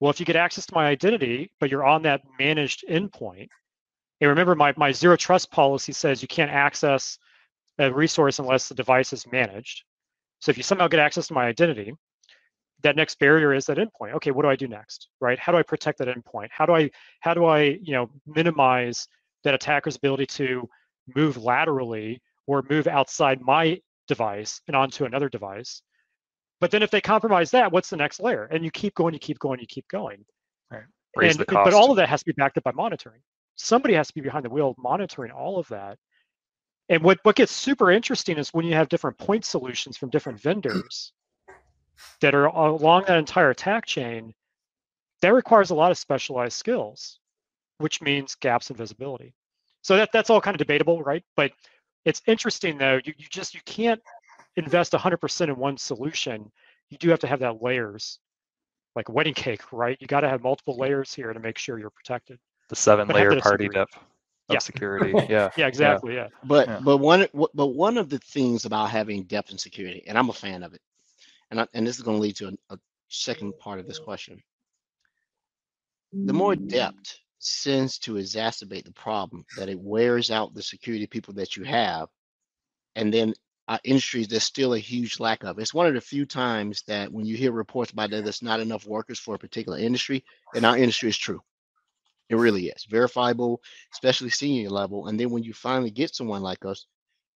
Well, if you get access to my identity, but you're on that managed endpoint, and remember my, my zero trust policy says you can't access a resource unless the device is managed. So if you somehow get access to my identity, that next barrier is that endpoint. Okay, what do I do next? Right? How do I protect that endpoint? How do I how do I, you know, minimize that attacker's ability to move laterally or move outside my device and onto another device. But then if they compromise that, what's the next layer? And you keep going, you keep going, you keep going. Right. Raise And- the cost. But all of that has to be backed up by monitoring. Somebody has to be behind the wheel monitoring all of that. And what, what gets super interesting is when you have different point solutions from different vendors that are along that entire attack chain, that requires a lot of specialized skills, which means gaps in visibility. So that, that's all kind of debatable, right? But it's interesting though, you, you just you can't invest 100% in one solution. You do have to have that layers, like a wedding cake, right? You got to have multiple layers here to make sure you're protected. the seven but layer party depth of Yeah. security. Yeah. Yeah, exactly. Yeah. But Yeah. but one but one of the things about having depth and security, and I'm a fan of it, and I, and this is going to lead to a, a second part of this question. The more depth tends to exacerbate the problem that it wears out the security people that you have, and then uh, industries there's still a huge lack of. It's one of the few times that when you hear reports about that there's not enough workers for a particular industry, and our industry is true. It really is verifiable, especially senior level. And then when you finally get someone like us,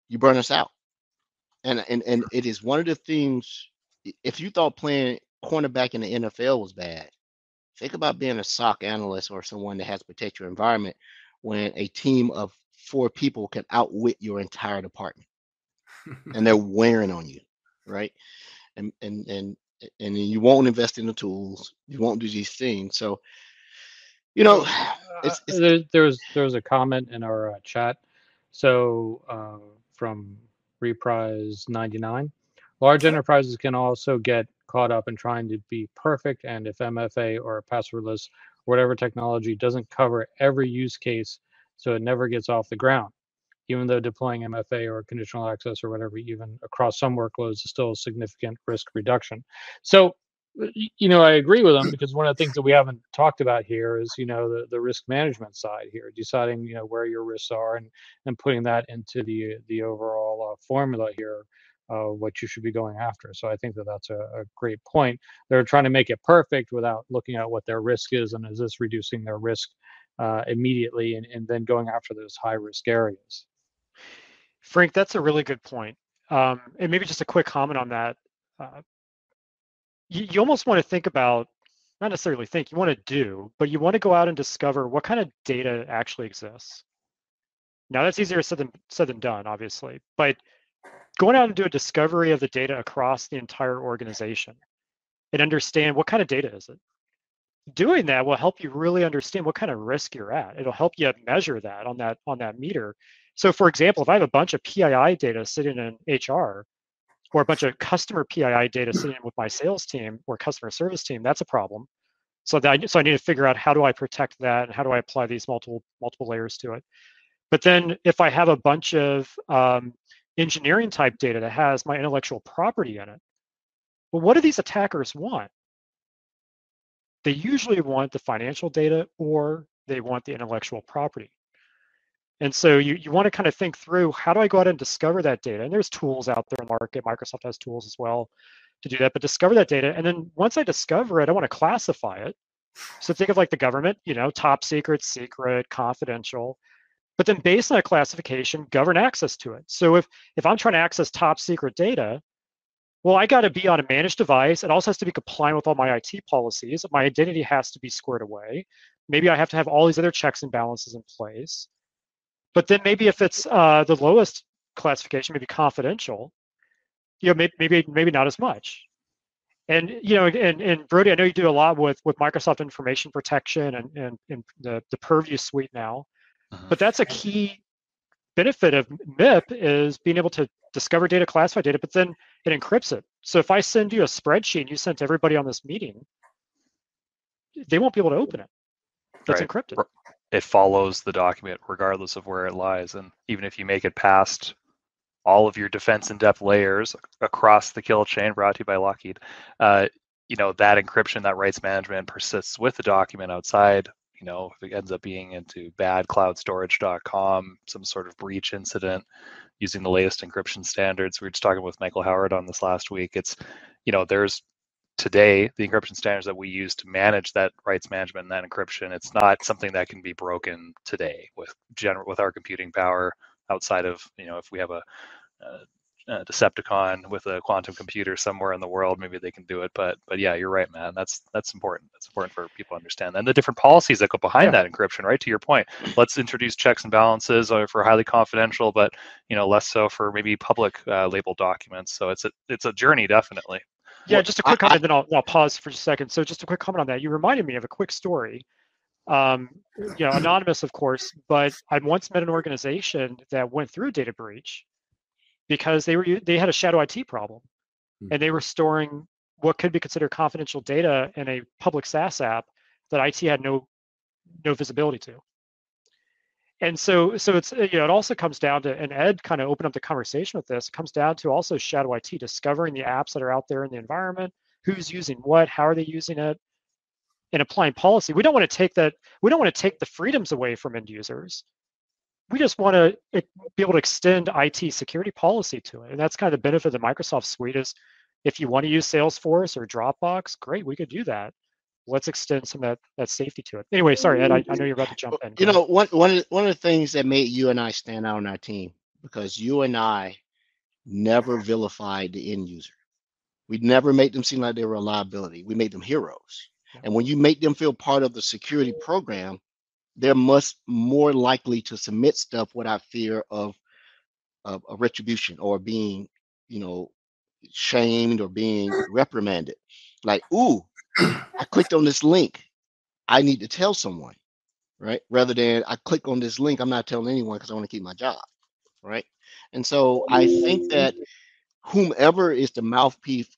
you burn us out. And and and it is one of the things. If you thought playing cornerback in the NFL was bad, think about being a SOC analyst or someone that has to protect your environment when a team of four people can outwit your entire department and they're wearing on you, right? And and and and you won't invest in the tools. You won't do these things. So, you know, it's, Uh, it's there, there was there was a comment in our uh, chat. So uh, from Reprise 99, large enterprises can also get caught up in trying to be perfect, and if MFA or passwordless, whatever technology doesn't cover every use case, so it never gets off the ground. Even though deploying MFA or conditional access or whatever, even across some workloads, is still a significant risk reduction. So you know, I agree with them because one of the things that we haven't talked about here is, you know, the, the risk management side here, deciding, you know, where your risks are and, and putting that into the, the overall uh, formula here, uh, what you should be going after. So I think that that's a, a great point. They're trying to make it perfect without looking at what their risk is and is this reducing their risk uh, immediately and, and then going after those high risk areas. Frank, that's a really good point. Um, and maybe just a quick comment on that. Uh, you, you almost want to think about, not necessarily think, you want to do, but you want to go out and discover what kind of data actually exists. Now that's easier said than said than done, obviously, but going out and do a discovery of the data across the entire organization and understand what kind of data is it. Doing that will help you really understand what kind of risk you're at. It'll help you measure that on that on that meter. So for example, if I have a bunch of PII data sitting in HR or a bunch of customer PII data sitting with my sales team or customer service team, that's a problem. So that so I need to figure out how do I protect that and how do I apply these multiple multiple layers to it. But then if I have a bunch of um, engineering type data that has my intellectual property in it, well, what do these attackers want? They usually want the financial data or they want the intellectual property. And so you, you want to kind of think through how do I go out and discover that data? And there's tools out there in the market. Microsoft has tools as well to do that, but discover that data. And then once I discover it, I want to classify it. So think of like the government, you know, top secret, secret, confidential. But then based on that classification, govern access to it. So if if I'm trying to access top secret data, well, I got to be on a managed device. It also has to be compliant with all my IT policies. My identity has to be squared away. Maybe I have to have all these other checks and balances in place. But then maybe if it's uh, the lowest classification, maybe confidential, you know, maybe, maybe maybe not as much. And you know, and, and Brody, I know you do a lot with with Microsoft Information Protection and and, and the the Purview suite now, uh-huh. but that's a key benefit of MIP is being able to discover data, classify data, but then it encrypts it. So if I send you a spreadsheet and you sent everybody on this meeting, they won't be able to open it. That's right. encrypted it follows the document regardless of where it lies. And even if you make it past all of your defense in depth layers across the kill chain brought to you by Lockheed, uh, you know, that encryption, that rights management persists with the document outside. You know, if it ends up being into badcloudstorage.com, some sort of breach incident using the latest encryption standards. We were just talking with Michael Howard on this last week. It's, you know, there's today the encryption standards that we use to manage that rights management and that encryption it's not something that can be broken today with general with our computing power outside of you know if we have a, a, decepticon with a quantum computer somewhere in the world maybe they can do it but but yeah you're right man. That's that's important. That's important for people to understand. And the different policies that go behind yeah. that encryption right to your point let's introduce checks and balances uh, for highly confidential but you know less so for maybe public uh, label documents. So it's a it's a journey definitely yeah, just a quick I, comment, I, then I'll, I'll pause for just a second. So just a quick comment on that. You reminded me of a quick story. Um, you know, anonymous, of course, but I once met an organization that went through a data breach because they were they had a shadow IT problem, hmm. and they were storing what could be considered confidential data in a public SaaS app that IT had no no visibility to and so so it's you know it also comes down to and ed kind of opened up the conversation with this it comes down to also shadow it discovering the apps that are out there in the environment who's using what how are they using it and applying policy. We don't want to take that we don't want to take the freedoms away from end users. We just want to be able to extend it security policy to it and that's kind of the benefit of the microsoft suite is if you want to use salesforce or dropbox great we could do that let's extend some of that, that safety to it. Anyway, sorry, Ed, I, I know you're about to jump in. You know, one, one, of, one of the things that made you and I stand out on our team, because you and I never vilified the end user. We never made them seem like they were a liability. We made them heroes. And when you make them feel part of the security program, they're much more likely to submit stuff without fear of, of, of retribution or being, you know, shamed or being reprimanded. Like, ooh, I clicked on this link. I need to tell someone, right? Rather than I click on this link, I'm not telling anyone because I want to keep my job, right? And so I think that whomever is the mouthpiece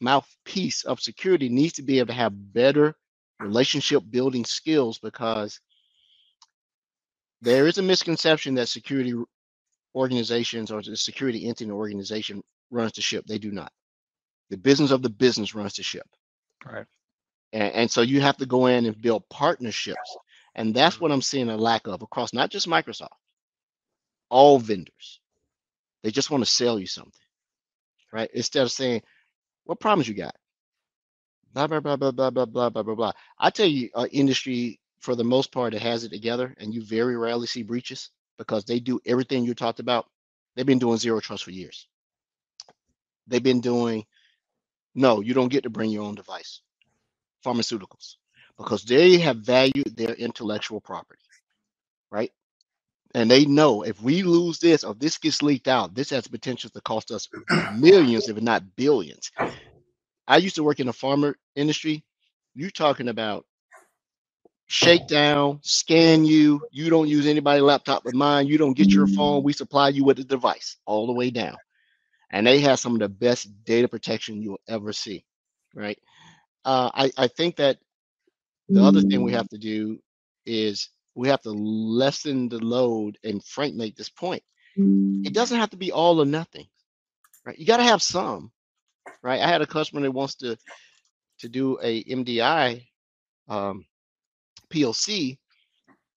mouthpiece of security needs to be able to have better relationship building skills because there is a misconception that security organizations or the security entity organization runs the ship. They do not. The business of the business runs the ship. Right. And, and so you have to go in and build partnerships. And that's what I'm seeing a lack of across not just Microsoft, all vendors. They just want to sell you something, right? Instead of saying, what problems you got? Blah, blah, blah, blah, blah, blah, blah, blah, blah, blah. I tell you, uh, industry, for the most part, it has it together, and you very rarely see breaches because they do everything you talked about. They've been doing zero trust for years. They've been doing, no, you don't get to bring your own device pharmaceuticals because they have valued their intellectual property, right? And they know if we lose this or this gets leaked out, this has potential to cost us millions, if not billions. I used to work in the pharma industry. You're talking about shakedown, scan you. You don't use anybody's laptop but mine. You don't get your phone. We supply you with a device all the way down. And they have some of the best data protection you'll ever see, right? uh, I, I think that the other thing we have to do is we have to lessen the load and Frank make this point. It doesn't have to be all or nothing, right? You got to have some, right? I had a customer that wants to to do a MDI um, POC,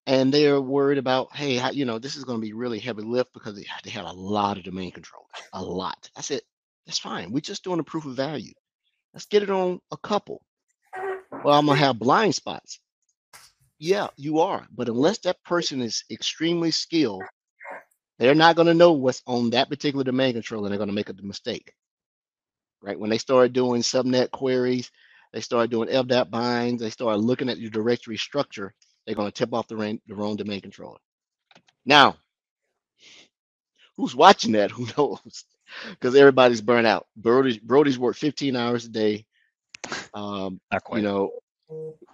and they're worried about, hey, how, you know, this is going to be really heavy lift because they, they had a lot of domain controllers, a lot. I said, that's fine. We're just doing a proof of value. Let's get it on a couple. Well, I'm gonna have blind spots. Yeah, you are. But unless that person is extremely skilled, they're not gonna know what's on that particular domain controller. And they're gonna make a mistake. Right when they start doing subnet queries, they start doing LDAP binds, they start looking at your directory structure, they're going to tip off the, rain, the wrong domain controller. Now, who's watching that? Who knows? Because everybody's burnt out. Brody's, Brody's worked 15 hours a day. Um, Not quite. you know,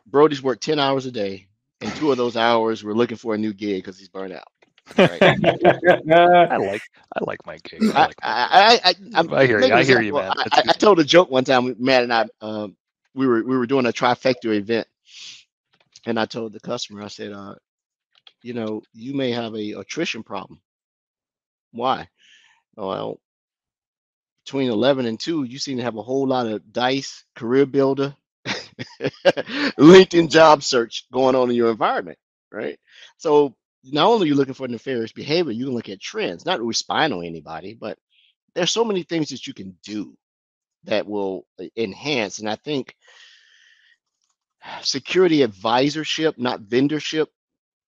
Brody's worked 10 hours a day, and two of those hours we're looking for a new gig because he's burnt out. Right? I like I like my gig. I, I, like I, I, I, I'm I hear you. I hear you, Well, man. I, I. I told a joke one time. Matt and I, um, we were we were doing a trifecta event, and I told the customer, I said, uh, you know, you may have a attrition problem. Why? Well, between 11 and 2, you seem to have a whole lot of dice, career builder, LinkedIn job search going on in your environment, right? So not only are you looking for nefarious behavior, you can look at trends, not really spying on anybody, but there's so many things that you can do that will uh, enhance. And I think security advisorship, not vendorship,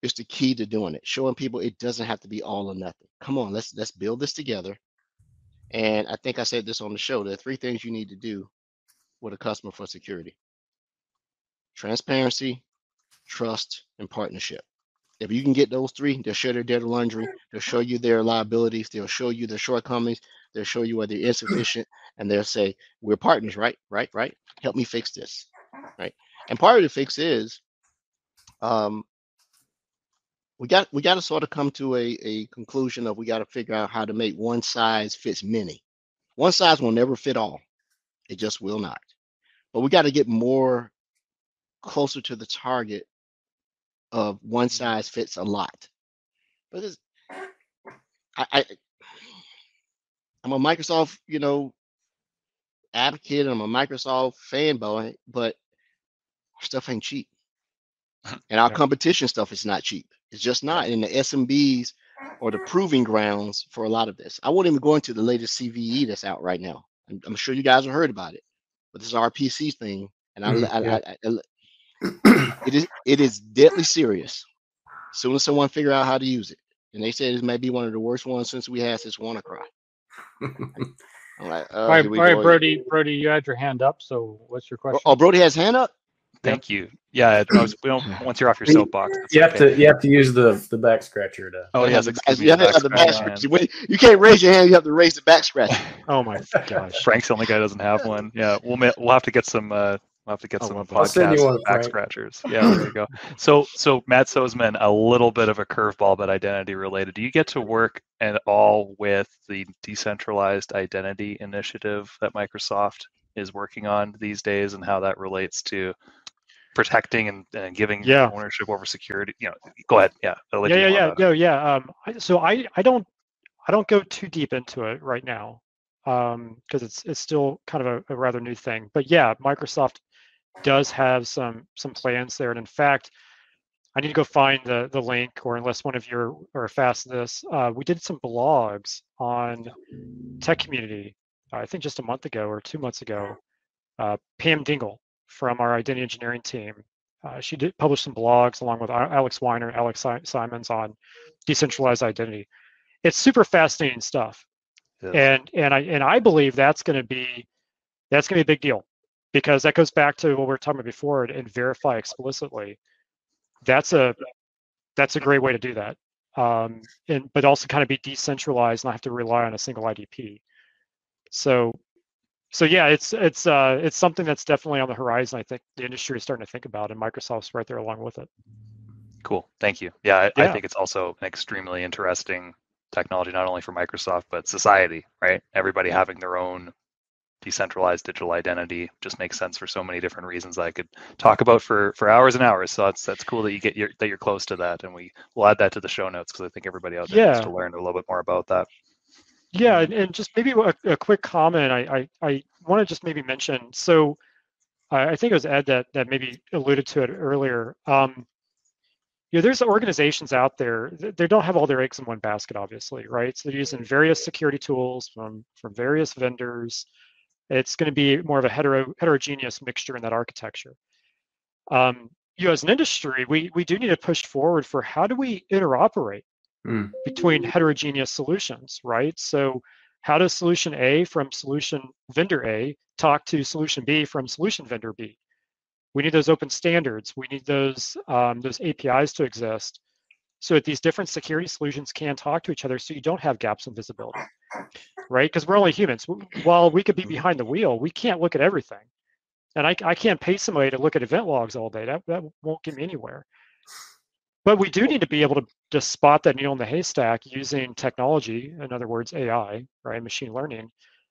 is the key to doing it. Showing people it doesn't have to be all or nothing. Come on, let's let's build this together. And I think I said this on the show. There are three things you need to do with a customer for security: transparency, trust, and partnership. If you can get those three, they'll share their dirty laundry. They'll show you their liabilities. They'll show you their shortcomings. They'll show you where they're insufficient, and they'll say, "We're partners, right? Right? Right? Help me fix this." Right? And part of the fix is, um, we got we got to sort of come to a, a conclusion of we got to figure out how to make one size fits many. One size will never fit all. It just will not. But we got to get more closer to the target of one size fits a lot. But it's, I, I I'm a Microsoft, you know, advocate. And I'm a Microsoft fanboy, but stuff ain't cheap. And our competition stuff is not cheap. It's just not. And the SMBs or the proving grounds for a lot of this. I won't even go into the latest CVE that's out right now. I'm, I'm sure you guys have heard about it, but this RPC thing, and I, Mhm, I, yeah. I, I- it is it is deadly serious. As soon as someone figure out how to use it, and they said this may be one of the worst ones since we had this WannaCry. I'm like, oh, all right, here we all right. Brody. Brody, you had your hand up. So what's your Oh, question? Oh, Brody has hand up. Thank you. Yeah, was, we don't, once you're off your soapbox, you have okay. to you have to use the the back scratcher to. Oh, You yes, have the- excuse me, you have the to have the back back scratch. scratch. You, you can't raise your hand. You have to raise the back scratcher. Oh my gosh. Frank's the only guy who doesn't have one. Yeah, we'll we'll have to get some. Uh, we'll have to get I some love that. I'll send you podcast one, back Frank. scratchers. Yeah, there you go. So so Matt Soseman, a little bit of a curveball, but identity related. Do you get to work at all with the decentralized identity initiative that Microsoft is working on these days, and how that relates to protecting and, and giving Yeah. ownership over security? You know, go ahead. Yeah, yeah, yeah, yeah, no, yeah. Um, so I, I don't, I don't go too deep into it right now, um, because it's it's still kind of a, a rather new thing. But yeah, Microsoft does have some some plans there, and in fact, I need to go find the the link, or unless one of your or fast this, uh, we did some blogs on tech community. I think just a month ago or two months ago. Uh, Pam Dingle from our identity engineering team. Uh, she did publish some blogs along with Alex Weinert and Alex Si- Simons on decentralized identity. It's super fascinating stuff, Yeah. and and I and I believe that's going to be that's going to be a big deal because that goes back to what we were talking about before and, and verify explicitly. That's a that's a great way to do that, um, and but also kind of be decentralized and not have to rely on a single IDP. So so yeah, it's it's uh it's something that's definitely on the horizon. I think the industry is starting to think about, and Microsoft's right there along with it. Cool. Thank you. Yeah, I, I think it's also an extremely interesting technology, not only for Microsoft, but society, right? Everybody having their own decentralized digital identity just makes sense for so many different reasons I could talk about for for hours and hours. So that's that's cool that you get your that you're close to that, and we will add that to the show notes because I think everybody out there needs to learn a little bit more about that. Yeah, and, and just maybe a, a quick comment. I I, I want to just maybe mention. So I I think it was Ed that that maybe alluded to it earlier. Um, you know, there's organizations out there they don't have all their eggs in one basket, obviously, right? So they're using various security tools from from various vendors. It's going to be more of a hetero, heterogeneous mixture in that architecture. Um, you know, as an industry, we we do need to push forward for how do we interoperate mm. between heterogeneous solutions, right? So how does solution A from solution vendor A talk to solution B from solution vendor B? We need those open standards. We need those um, those APIs to exist so that these different security solutions can talk to each other so you don't have gaps in visibility, right? Because we're only humans. While we could be behind the wheel, we can't look at everything. And I, I can't pay somebody to look at event logs all day. That, that won't get me anywhere. But we do need to be able to just spot that needle in the haystack using technology, in other words, AI, right, machine learning,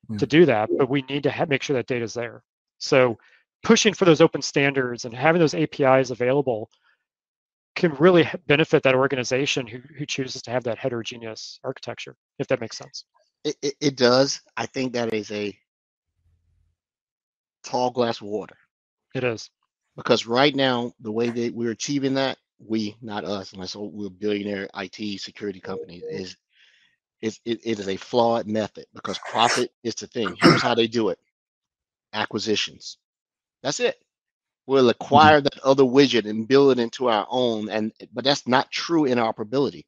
yeah. to do that. But we need to have, make sure that data is there. So pushing for those open standards and having those APIs available can really benefit that organization who, who chooses to have that heterogeneous architecture, if that makes sense. It, it, it does. I think that is a tall glass of water. It is. Because right now, the way that we're achieving that, we, not us, unless we're a billionaire IT security company, is it, it is a flawed method because profit is the thing. Here's how they do it acquisitions. That's it. We'll mm-hmm. acquire mm-hmm. that other widget and build it into our own. And but that's not true interoperability.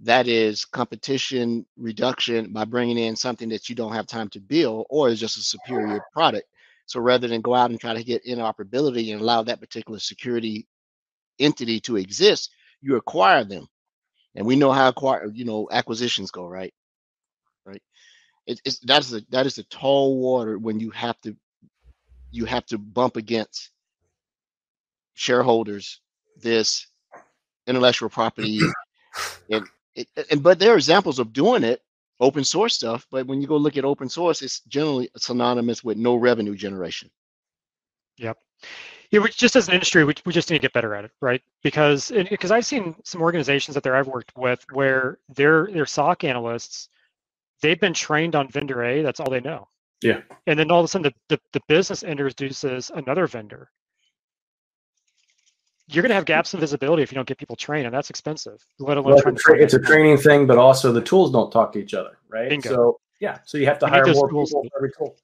That is competition reduction by bringing in something that you don't have time to build, or is just a superior product. So rather than go out and try to get interoperability and allow that particular security entity to exist, you acquire them. And we know how acquire, you know, acquisitions go, right? Right. It, it's that is a that is a tall water when you have to you have to bump against shareholders this intellectual property and it, and but there are examples of doing it open source stuff but when you go look at open source it's generally synonymous with no revenue generation yep yeah, we, just as an industry, we, we just need to get better at it, right? Because because I've seen some organizations out there I've worked with where their their SOC analysts, they've been trained on vendor A, that's all they know. Yeah. And then all of a sudden the, the, the business introduces another vendor. You're going to have gaps in visibility if you don't get people trained, and that's expensive. Let alone well, tra- it's a training thing, but also the tools don't talk to each other, right? Bingo. So yeah, so you have to hire more people for every tool.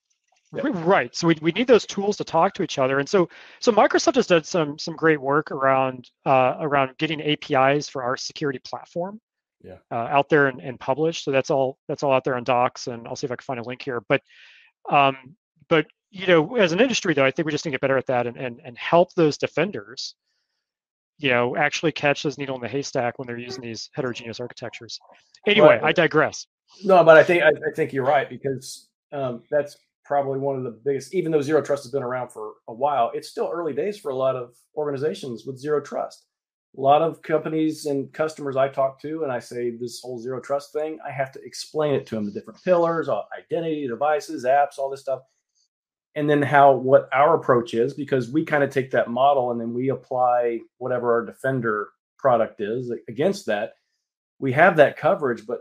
Right. So we, we need those tools to talk to each other. And so so Microsoft has done some some great work around uh, around getting APIs for our security platform yeah. uh, out there and, and published. So that's all that's all out there on docs and I'll see if I can find a link here. But um, but you know, as an industry though, I think we just need to get better at that and and, and help those defenders, you know, actually catch those needle in the haystack when they're using these heterogeneous architectures. Anyway, I digress. No, but I think I, I think you're right because um, that's probably one of the biggest. Even though zero trust has been around for a while, it's still early days for a lot of organizations with zero trust. A lot of companies and customers I talk to, and I say this whole zero trust thing, I have to explain it to them the different pillars, identity, devices, apps, all this stuff, and then how what our approach is because we kind of take that model and then we apply whatever our defender product is against that. We have that coverage, but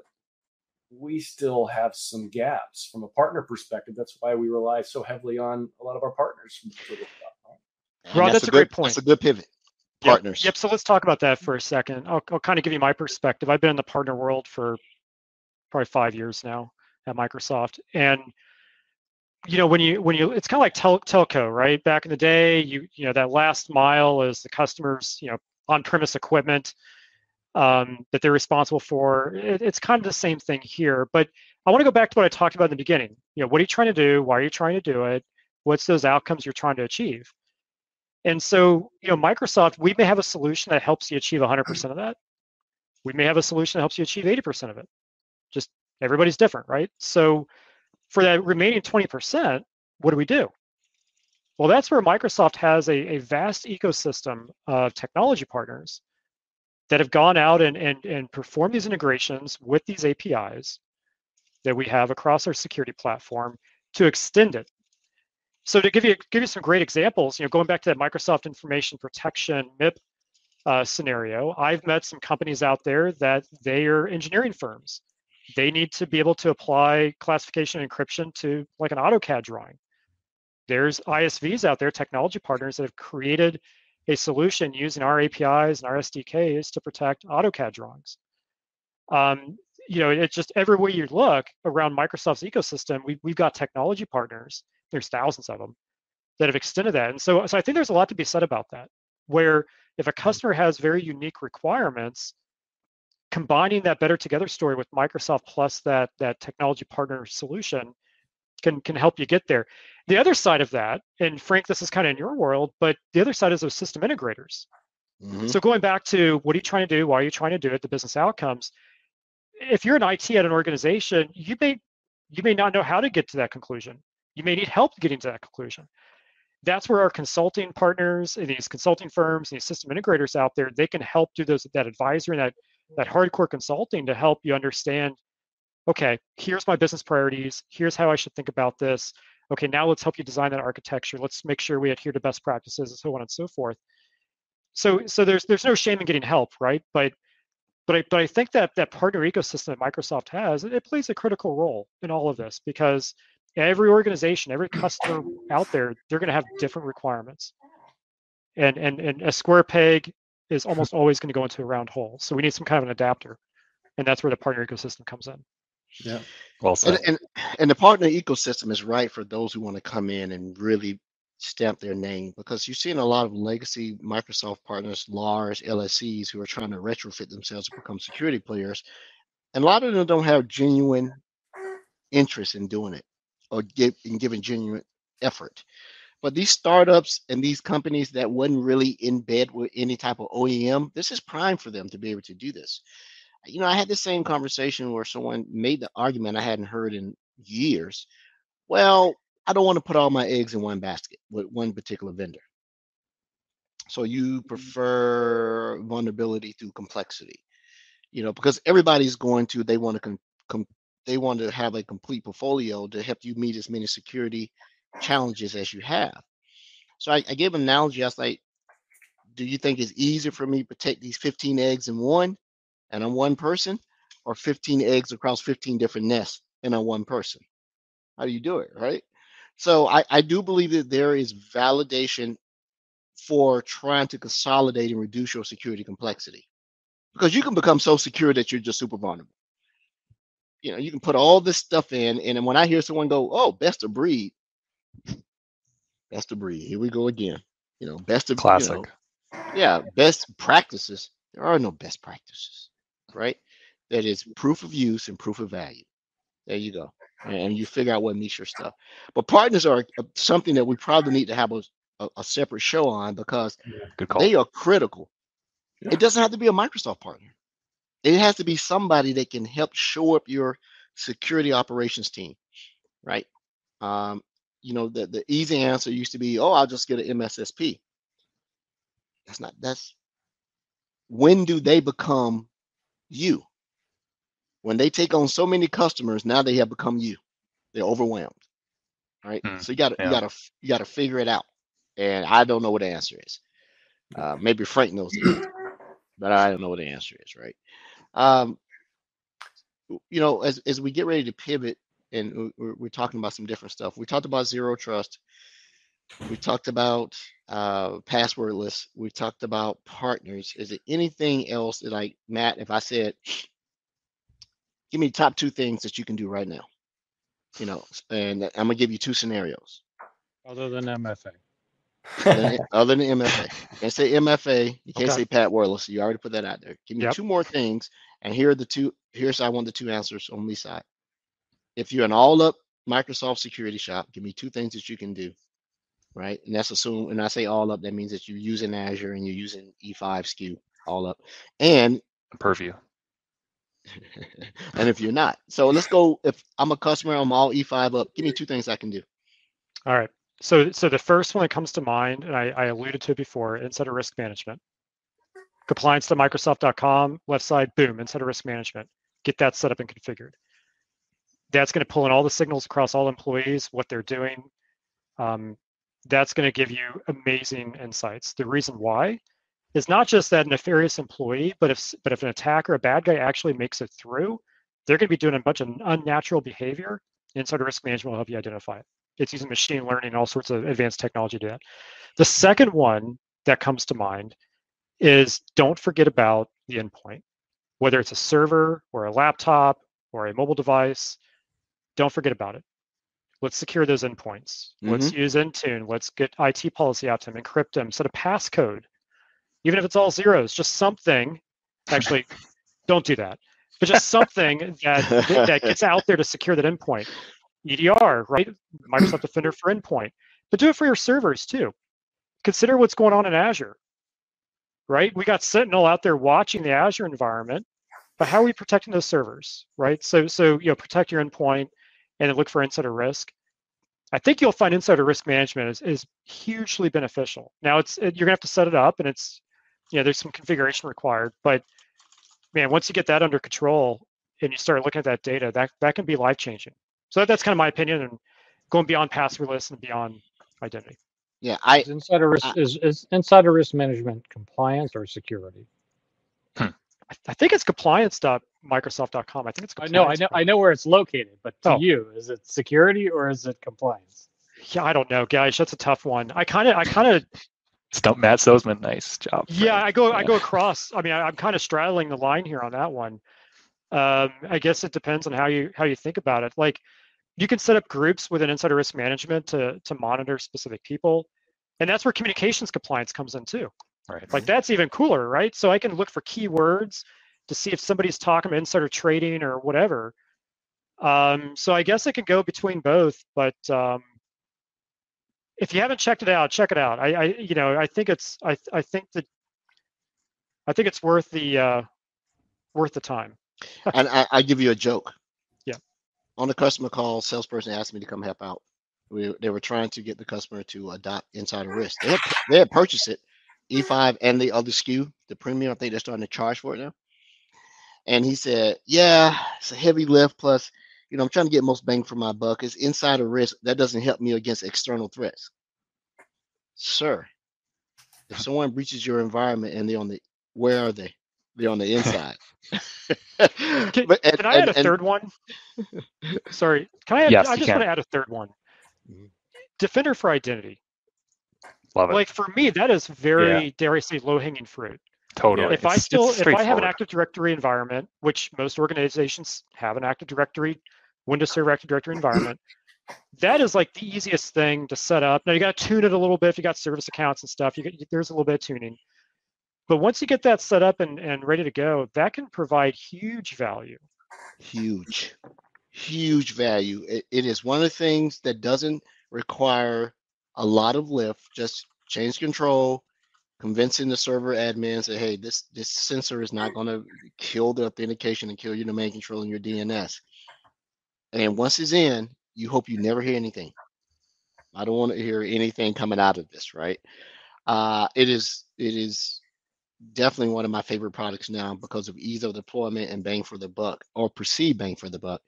we still have some gaps from a partner perspective. That's why we rely so heavily on a lot of our partners. Rod, that's, that's, a, good, great point. That's a good pivot. Partners. Yep. yep. So let's talk about that for a second. I'll, I'll kind of give you my perspective. I've been in the partner world for probably five years now at Microsoft, and you know when you when you it's kind of like tel- telco, right? Back in the day, you you know that last mile is the customers, you know, on-premise equipment um, that they're responsible for. It, it's kind of the same thing here, but I want to go back to what I talked about in the beginning. You know, what are you trying to do? Why are you trying to do it? What's those outcomes you're trying to achieve? And so, you know, Microsoft, we may have a solution that helps you achieve 100% of that. We may have a solution that helps you achieve 80% of it. Just everybody's different, right? So, for that remaining 20%, what do we do? Well, that's where Microsoft has a, a vast ecosystem of technology partners that have gone out and, and, and performed these integrations with these APIs that we have across our security platform to extend it. So to give you give you some great examples, you know, going back to that Microsoft Information Protection MIP uh, scenario, I've met some companies out there that they are engineering firms. They need to be able to apply classification encryption to like an AutoCAD drawing. There's ISVs out there, technology partners that have created a solution using our APIs and our SDKs to protect AutoCAD drawings. Um, you know, it's just everywhere you look around Microsoft's ecosystem, we, we've got technology partners. There's thousands of them that have extended that, and so so I think there's a lot to be said about that. Where if a customer has very unique requirements, combining that better together story with Microsoft plus that that technology partner solution can can help you get there. The other side of that, and Frank, this is kind of in your world, but the other side is those system integrators. Mm-hmm. So going back to what are you trying to do? Why are you trying to do it? The business outcomes. If you're an IT at an organization, you may you may not know how to get to that conclusion. You may need help getting to that conclusion. That's where our consulting partners and these consulting firms and these system integrators out there, they can help do those that advisory and that that hardcore consulting to help you understand okay, here's my business priorities. Here's how I should think about this. Okay, now let's help you design that architecture. Let's make sure we adhere to best practices and so on and so forth. So, so there's there's no shame in getting help, right? But but I, but I think that that partner ecosystem that Microsoft has, it, plays a critical role in all of this because every organization, every customer out there, they're going to have different requirements. And and and a square peg is almost always going to go into a round hole. So we need some kind of an adapter, and that's where the partner ecosystem comes in. Yeah. Well said. And, and, and the partner ecosystem is right for those who want to come in and really stamp their name because you're seeing a lot of legacy Microsoft partners, large LSCs who are trying to retrofit themselves to become security players. And a lot of them don't have genuine interest in doing it or give, in giving genuine effort. But these startups and these companies that wasn't really in bed with any type of OEM, this is prime for them to be able to do this you know, I had the same conversation where someone made the argument I hadn't heard in years. Well, I don't want to put all my eggs in one basket with one particular vendor. So you mm-hmm. prefer vulnerability through complexity, you know, because everybody's going to they want to com, com, they want to have a complete portfolio to help you meet as many security challenges as you have. So I, I gave an analogy. I was like, do you think it's easier for me to protect these 15 eggs in one and I'm one person, or 15 eggs across 15 different nests and I'm one person? How do you do it, right? So I, I do believe that there is validation for trying to consolidate and reduce your security complexity. Because you can become so secure that you're just super vulnerable. You know, you can put all this stuff in, and when I hear someone go, "Oh, best of breed," best of breed. Here we go again. You know, best of classic. You know, yeah, best practices. There are no best practices right? That is proof of use and proof of value. There you go. And you figure out what meets your stuff. But partners are something that we probably need to have a, a, a separate show on because they are critical. Yeah. It doesn't have to be a Microsoft partner. It has to be somebody that can help show up your security operations team, right? Um, you know, the, the easy answer used to be, oh, I'll just get an MSSP. That's not, that's when do they become you. When they take on so many customers, now they have become you. They're overwhelmed. Right. Hmm. So you gotta yeah. you gotta you gotta figure it out. And I don't know what the answer is. Uh, maybe Frank knows it, but I don't know what the answer is, right? Um, you know, as as we get ready to pivot and we're, we're talking about some different stuff. We talked about zero trust. We talked about uh, passwordless. We talked about partners. Is it anything else that, like Matt, if I said, give me top two things that you can do right now, you know, and I'm gonna give you two scenarios. Other than MFA. other than, MFA. You can't say MFA. You can't okay. say passwordless. You already put that out there. Give me yep. two more things, and here are the two. Here's I want the two answers on me side. If you're an all-up Microsoft security shop, give me two things that you can do right? And that's assume, when I say all up, that means that you're using Azure and you're using E5 SKU all up. And purview. and if you're not. So let's go. If I'm a customer, I'm all E5 up. Give me two things I can do. All right. So so the first one that comes to mind, and I, I alluded to it before, insider risk management. Compliance to Microsoft.com, left side, boom, insider risk management. Get that set up and configured. That's going to pull in all the signals across all employees, what they're doing, um, that's going to give you amazing insights. The reason why is not just that nefarious employee, but if but if an attacker, a bad guy actually makes it through, they're going to be doing a bunch of unnatural behavior. Insider risk management will help you identify it. It's using machine learning and all sorts of advanced technology to do that. The second one that comes to mind is don't forget about the endpoint, whether it's a server or a laptop or a mobile device. Don't forget about it. Let's secure those endpoints. Let's mm-hmm. use Intune. Let's get IT policy out to them, encrypt them, set a passcode, even if it's all zeros, just something. Actually, don't do that, but just something that that gets out there to secure that endpoint. EDR, right? Microsoft Defender for endpoint, but do it for your servers too. Consider what's going on in Azure, right? We got Sentinel out there watching the Azure environment, but how are we protecting those servers, right? So, so you know, protect your endpoint and then look for insider risk. I think you'll find insider risk management is, is hugely beneficial. Now, it's it, you're gonna have to set it up, and it's you know there's some configuration required, but man, once you get that under control and you start looking at that data, that that can be life changing. So that's kind of my opinion and going beyond passwordless and beyond identity. Yeah, I Is insider risk I- is, is insider risk management compliance or security? Hmm. I, I think it's compliance.microsoft.com. I think it's I know, I know, I know where it's located, but to Oh. you, is it security or is it compliance? Yeah, I don't know, guys. That's a tough one. I kind of, I kind of, Stump Matt Soseman. Nice job. yeah, Frank. I go, I go across. I mean, I, I'm kind of straddling the line here on that one. Um, I guess it depends on how you how you think about it. Like, you can set up groups within insider risk management to to monitor specific people, and that's where communications compliance comes in too. Right. Like that's even cooler, right? So I can look for keywords to see if somebody's talking about insider trading or whatever. Um, so I guess it can go between both, but um, if you haven't checked it out, check it out. I, I you know, I think it's, I, I think that, I think it's worth the, uh, worth the time. and I, I give you a joke. Yeah. On a customer call, salesperson asked me to come help out. We, they were trying to get the customer to adopt Insider Risk. They had, they had purchased it, E5 and the other SKU, the premium. I think they're starting to charge for it now. And he said, "Yeah, it's a heavy lift. Plus, you know, I'm trying to get most bang for my buck. It's Insider Risk that doesn't help me against external threats, sir. If someone breaches your environment and they're on the, where are they? They're on the inside. Can, But- and- can I add and- a and- third one? Sorry, can I add, Yes, I just want to add a third one. Mhm. Defender for identity. Love it. Like for me, that is very, dare I say, low hanging fruit. totally. if I still, if I have an. Active Directory environment, which most organizations have an Active Directory, Windows Server Active Directory environment, that is like the easiest thing to set up. Now you got to tune it a little bit if you got service accounts and stuff. You get, there's a little bit of tuning, but once you get that set up and, and ready to go, that can provide huge value. huge huge value it, it is one of the things that doesn't require a lot of lift just change control convincing the server admins that hey this this sensor is not going to kill the authentication and kill your domain control and your dns and once it's in you hope you never hear anything. I don't want to hear anything coming out of this right? Uh it is it is definitely one of my favorite products now because of ease of deployment and bang for the buck or perceived bang for the buck.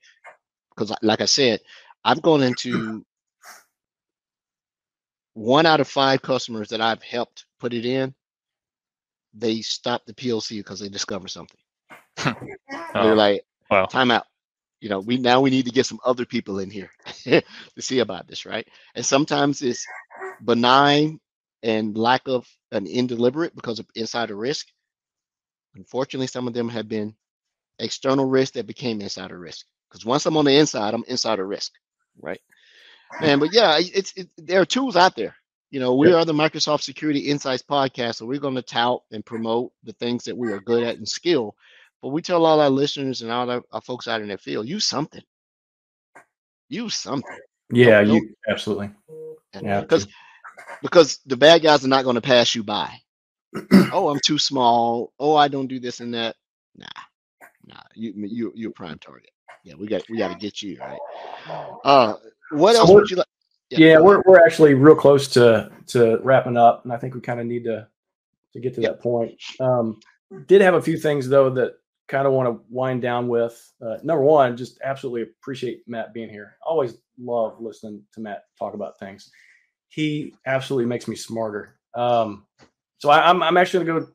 Because, like I said, I've gone into one out of five customers that I've helped put it in. They stop the PLC because they discover something. Oh, They're like, wow. time out. You know, we now we need to get some other people in here to see about this, right? And sometimes it's benign and lack of an indeliberate because of insider risk. Unfortunately, some of them have been external risk that became insider risk. Because once I'm on the inside, I'm insider risk, right? Man, but yeah, it's it, there are tools out there. You know, we are the Microsoft Security Insights podcast, so we're going to tout and promote the things that we are good at and skill. But we tell all our listeners and all our, our folks out in the field, use something. Use something. Yeah, Don't- you absolutely. Yeah. Because because the bad guys are not going to pass you by. oh, I'm too small. Oh, I don't do this and that. Nah, nah. You you you're a prime target. Yeah, we got we got to get you right. Uh, what So else would you like? Yeah, we're we're actually real close to to wrapping up, and I think we kind of need to to get to Yep. that point. Um, did have a few things though that kind of want to wind down with. Uh, number one, just absolutely appreciate Matt being here. Always love listening to Matt talk about things. He absolutely makes me smarter. Um, so I, I'm I'm actually gonna go,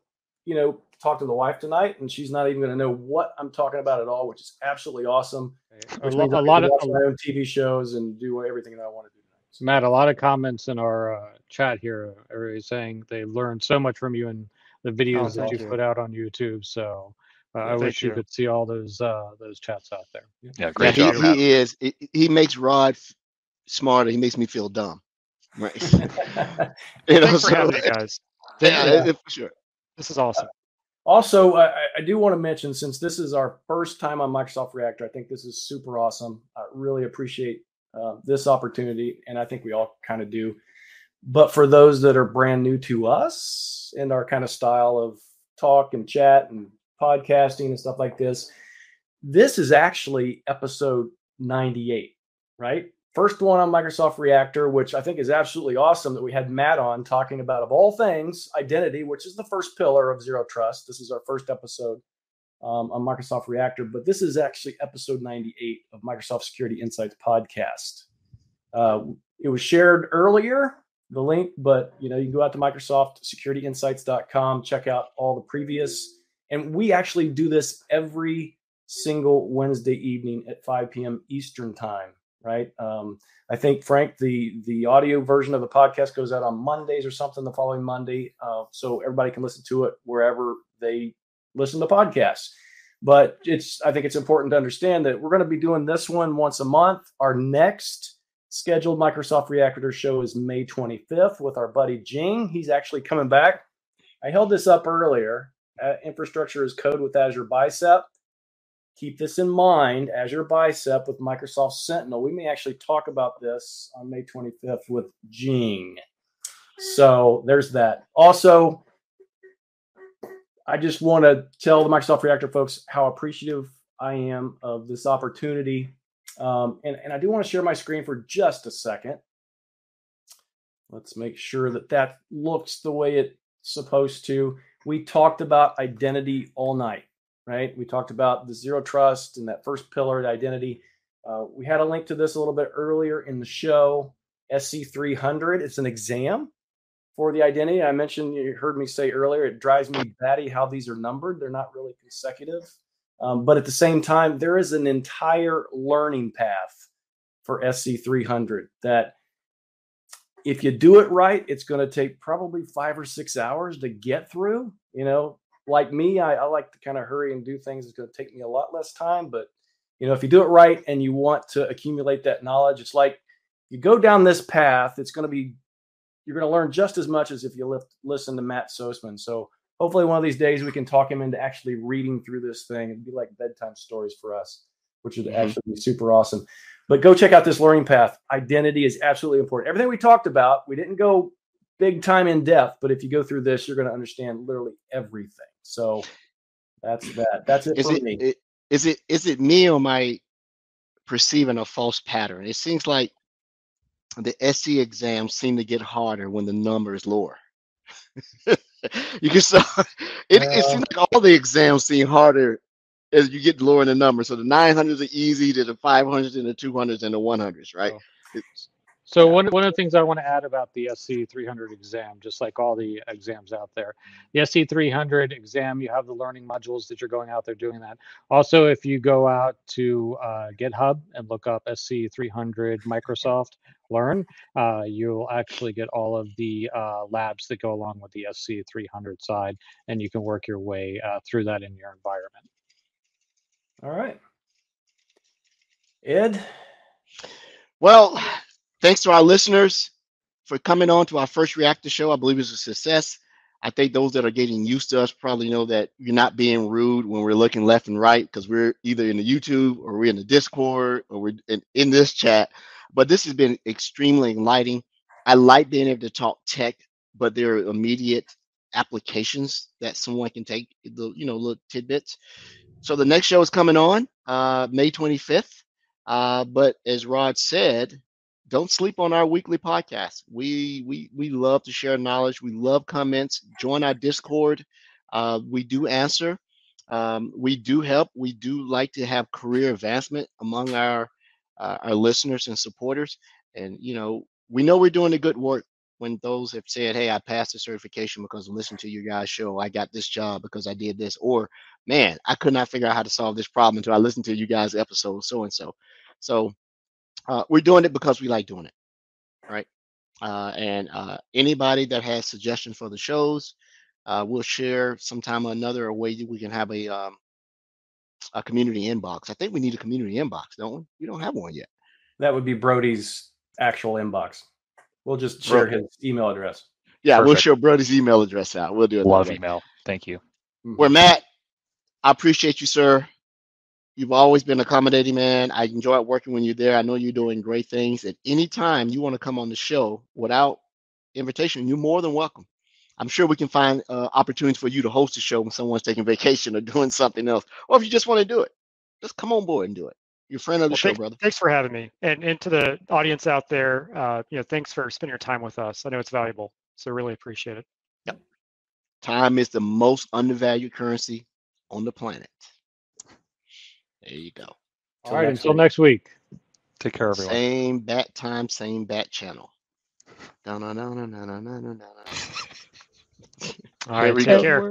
you know, talk to the wife tonight, and she's not even gonna know what I'm talking about at all, which is absolutely awesome. A, Which lo- means a I lot of watch my own TV shows and do everything that I want to do tonight. So Matt, a lot of comments in our uh, chat here. Everybody's saying they learned so much from you and the videos that you you. put out on YouTube. So uh, I thank wish you you. could see all those uh, those chats out there. Yeah, Yeah, great he, job, Matt. he is. He, he makes Rod f- smarter. He makes me feel dumb. Right. you know, Thanks for so, having me, guys. yeah, Yeah. it- for sure. This is awesome. Also, I, I- do want to mention since this is our first time on Microsoft Reactor, I think this is super awesome. I really appreciate uh, this opportunity, and I think we all kind of do. But for those that are brand new to us and our kind of style of talk and chat and podcasting and stuff like this, this is actually episode 98, right? First one on Microsoft Reactor, which I think is absolutely awesome that we had Matt on talking about, of all things, identity, which is the first pillar of Zero Trust. This is our first episode um, on Microsoft Reactor, but this is actually episode 98 of Microsoft Security Insights podcast. Uh, it was shared earlier, the link, but you know you can go out to Microsoft SecurityInsights.com, check out all the previous, and we actually do this every single Wednesday evening at 5 p.m. Eastern time. Right. Um, I think Frank, the the audio version of the podcast goes out on Mondays or something the following Monday, uh, so everybody can listen to it wherever they listen to podcasts. But it's I think it's important to understand that we're going to be doing this one once a month. Our next scheduled Microsoft Reactor show is May 25th with our buddy Jing. He's actually coming back. I held this up earlier. Uh, infrastructure is code with Azure Bicep. Keep this in mind, Azure Bicep with Microsoft Sentinel. We may actually talk about this on May 25th with Jing. So there's that. Also, I just want to tell the Microsoft Reactor folks how appreciative I am of this opportunity. Um, and, and I do want to share my screen for just a second. Let's make sure that that looks the way it's supposed to. We talked about identity all night, right? We talked about the zero trust and that first pillar, the identity. Uh, we had a link to this a little bit earlier in the show. SC300, it's an exam for the identity. I mentioned, you heard me say earlier, it drives me batty how these are numbered. They're not really consecutive. Um, but at the same time, there is an entire learning path for SC300 that if you do it right, it's going to take probably five or six hours to get through. You know, like me, I, I like to kind of hurry and do things. It's going to take me a lot less time. But, you know, if you do it right and you want to accumulate that knowledge, it's like you go down this path, it's going to be you're going to learn just as much as if you lift, listen to Matt Soseman. So hopefully one of these days we can talk him into actually reading through this thing. It'd be like bedtime stories for us, which would Mhm. actually be super awesome. But go check out this learning path. Identity is absolutely important. Everything we talked about, we didn't go big time in depth, but if you go through this, you're going to understand literally everything. So that's that. That's it Is for it, me. it is it is it me or am I perceiving a false pattern? It seems like the SC exams seem to get harder when the number is lower. you can so it, it uh. seems like all the exams seem harder as you get lower in the number. So the 900s are easy to the 500s and the 200s and the 100s, right? Oh. It's- So one one of the things I want to add about the SC 300 exam, just like all the exams out there, the SC 300 exam, you have the learning modules that you're going out there doing that. Also, if you go out to uh, GitHub and look up SC 300 Microsoft Learn, uh, you'll actually get all of the uh, labs that go along with the SC 300 side, and you can work your way uh, through that in your environment. All right. Ed, Well, thanks to our listeners for coming on to our first reactor show. I believe it's a success. I think those that are getting used to us probably know that you're not being rude when we're looking left and right because we're either in the YouTube or we're in the Discord or we're in, in this chat. But this has been extremely enlightening. I like being able to talk tech, but there are immediate applications that someone can take, the you know, little tidbits. So the next show is coming on uh, May 25th. Uh, but as Rod said, don't sleep on our weekly podcast. We we we love to share knowledge. We love comments. Join our Discord. Uh, we do answer. Um, we do help. We do like to have career advancement among our uh, our listeners and supporters. And you know, we know we're doing the good work when those have said, "Hey, I passed the certification because I listened to your guys' show. I got this job because I did this," or "Man, I could not figure out how to solve this problem until I listened to you guys' episode so and so." So uh, we're doing it because we like doing it. Right? Uh, and uh, anybody that has suggestions for the shows, uh, we'll share sometime or another a way that we can have a um, a community inbox. I think we need a community inbox, don't we? We don't have one yet. That would be Brody's actual inbox. We'll just share Brody. his email address. Yeah, we'll Perfect. share Brody's email address out. We'll do it. that Love email. Thank you. Where Matt, I appreciate you, sir. You've always been accommodating, man. I enjoy working when you're there. I know you're doing great things. At any time you want to come on the show without invitation, you're more than welcome. I'm sure we can find uh, opportunities for you to host a show when someone's taking vacation or doing something else, or if you just want to do it, just come on board and do it. You're friend of the Well, show, thank- brother. Thanks for having me, and and to the audience out there, uh, you know, thanks for spending your time with us. I know it's valuable, so really appreciate it. Yep. Time is the most undervalued currency on the planet. There you go. All right, next until week. next week. Take care, everyone. Same bat time, same bat channel. Dun-dun-dun-dun-dun-dun-dun-dun. All right, we take go. care.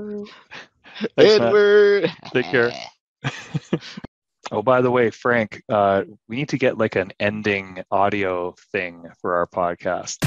Thanks, Matt. Edward. Take care. Oh, by the way, Frank, uh, we need to get like an ending audio thing for our podcast.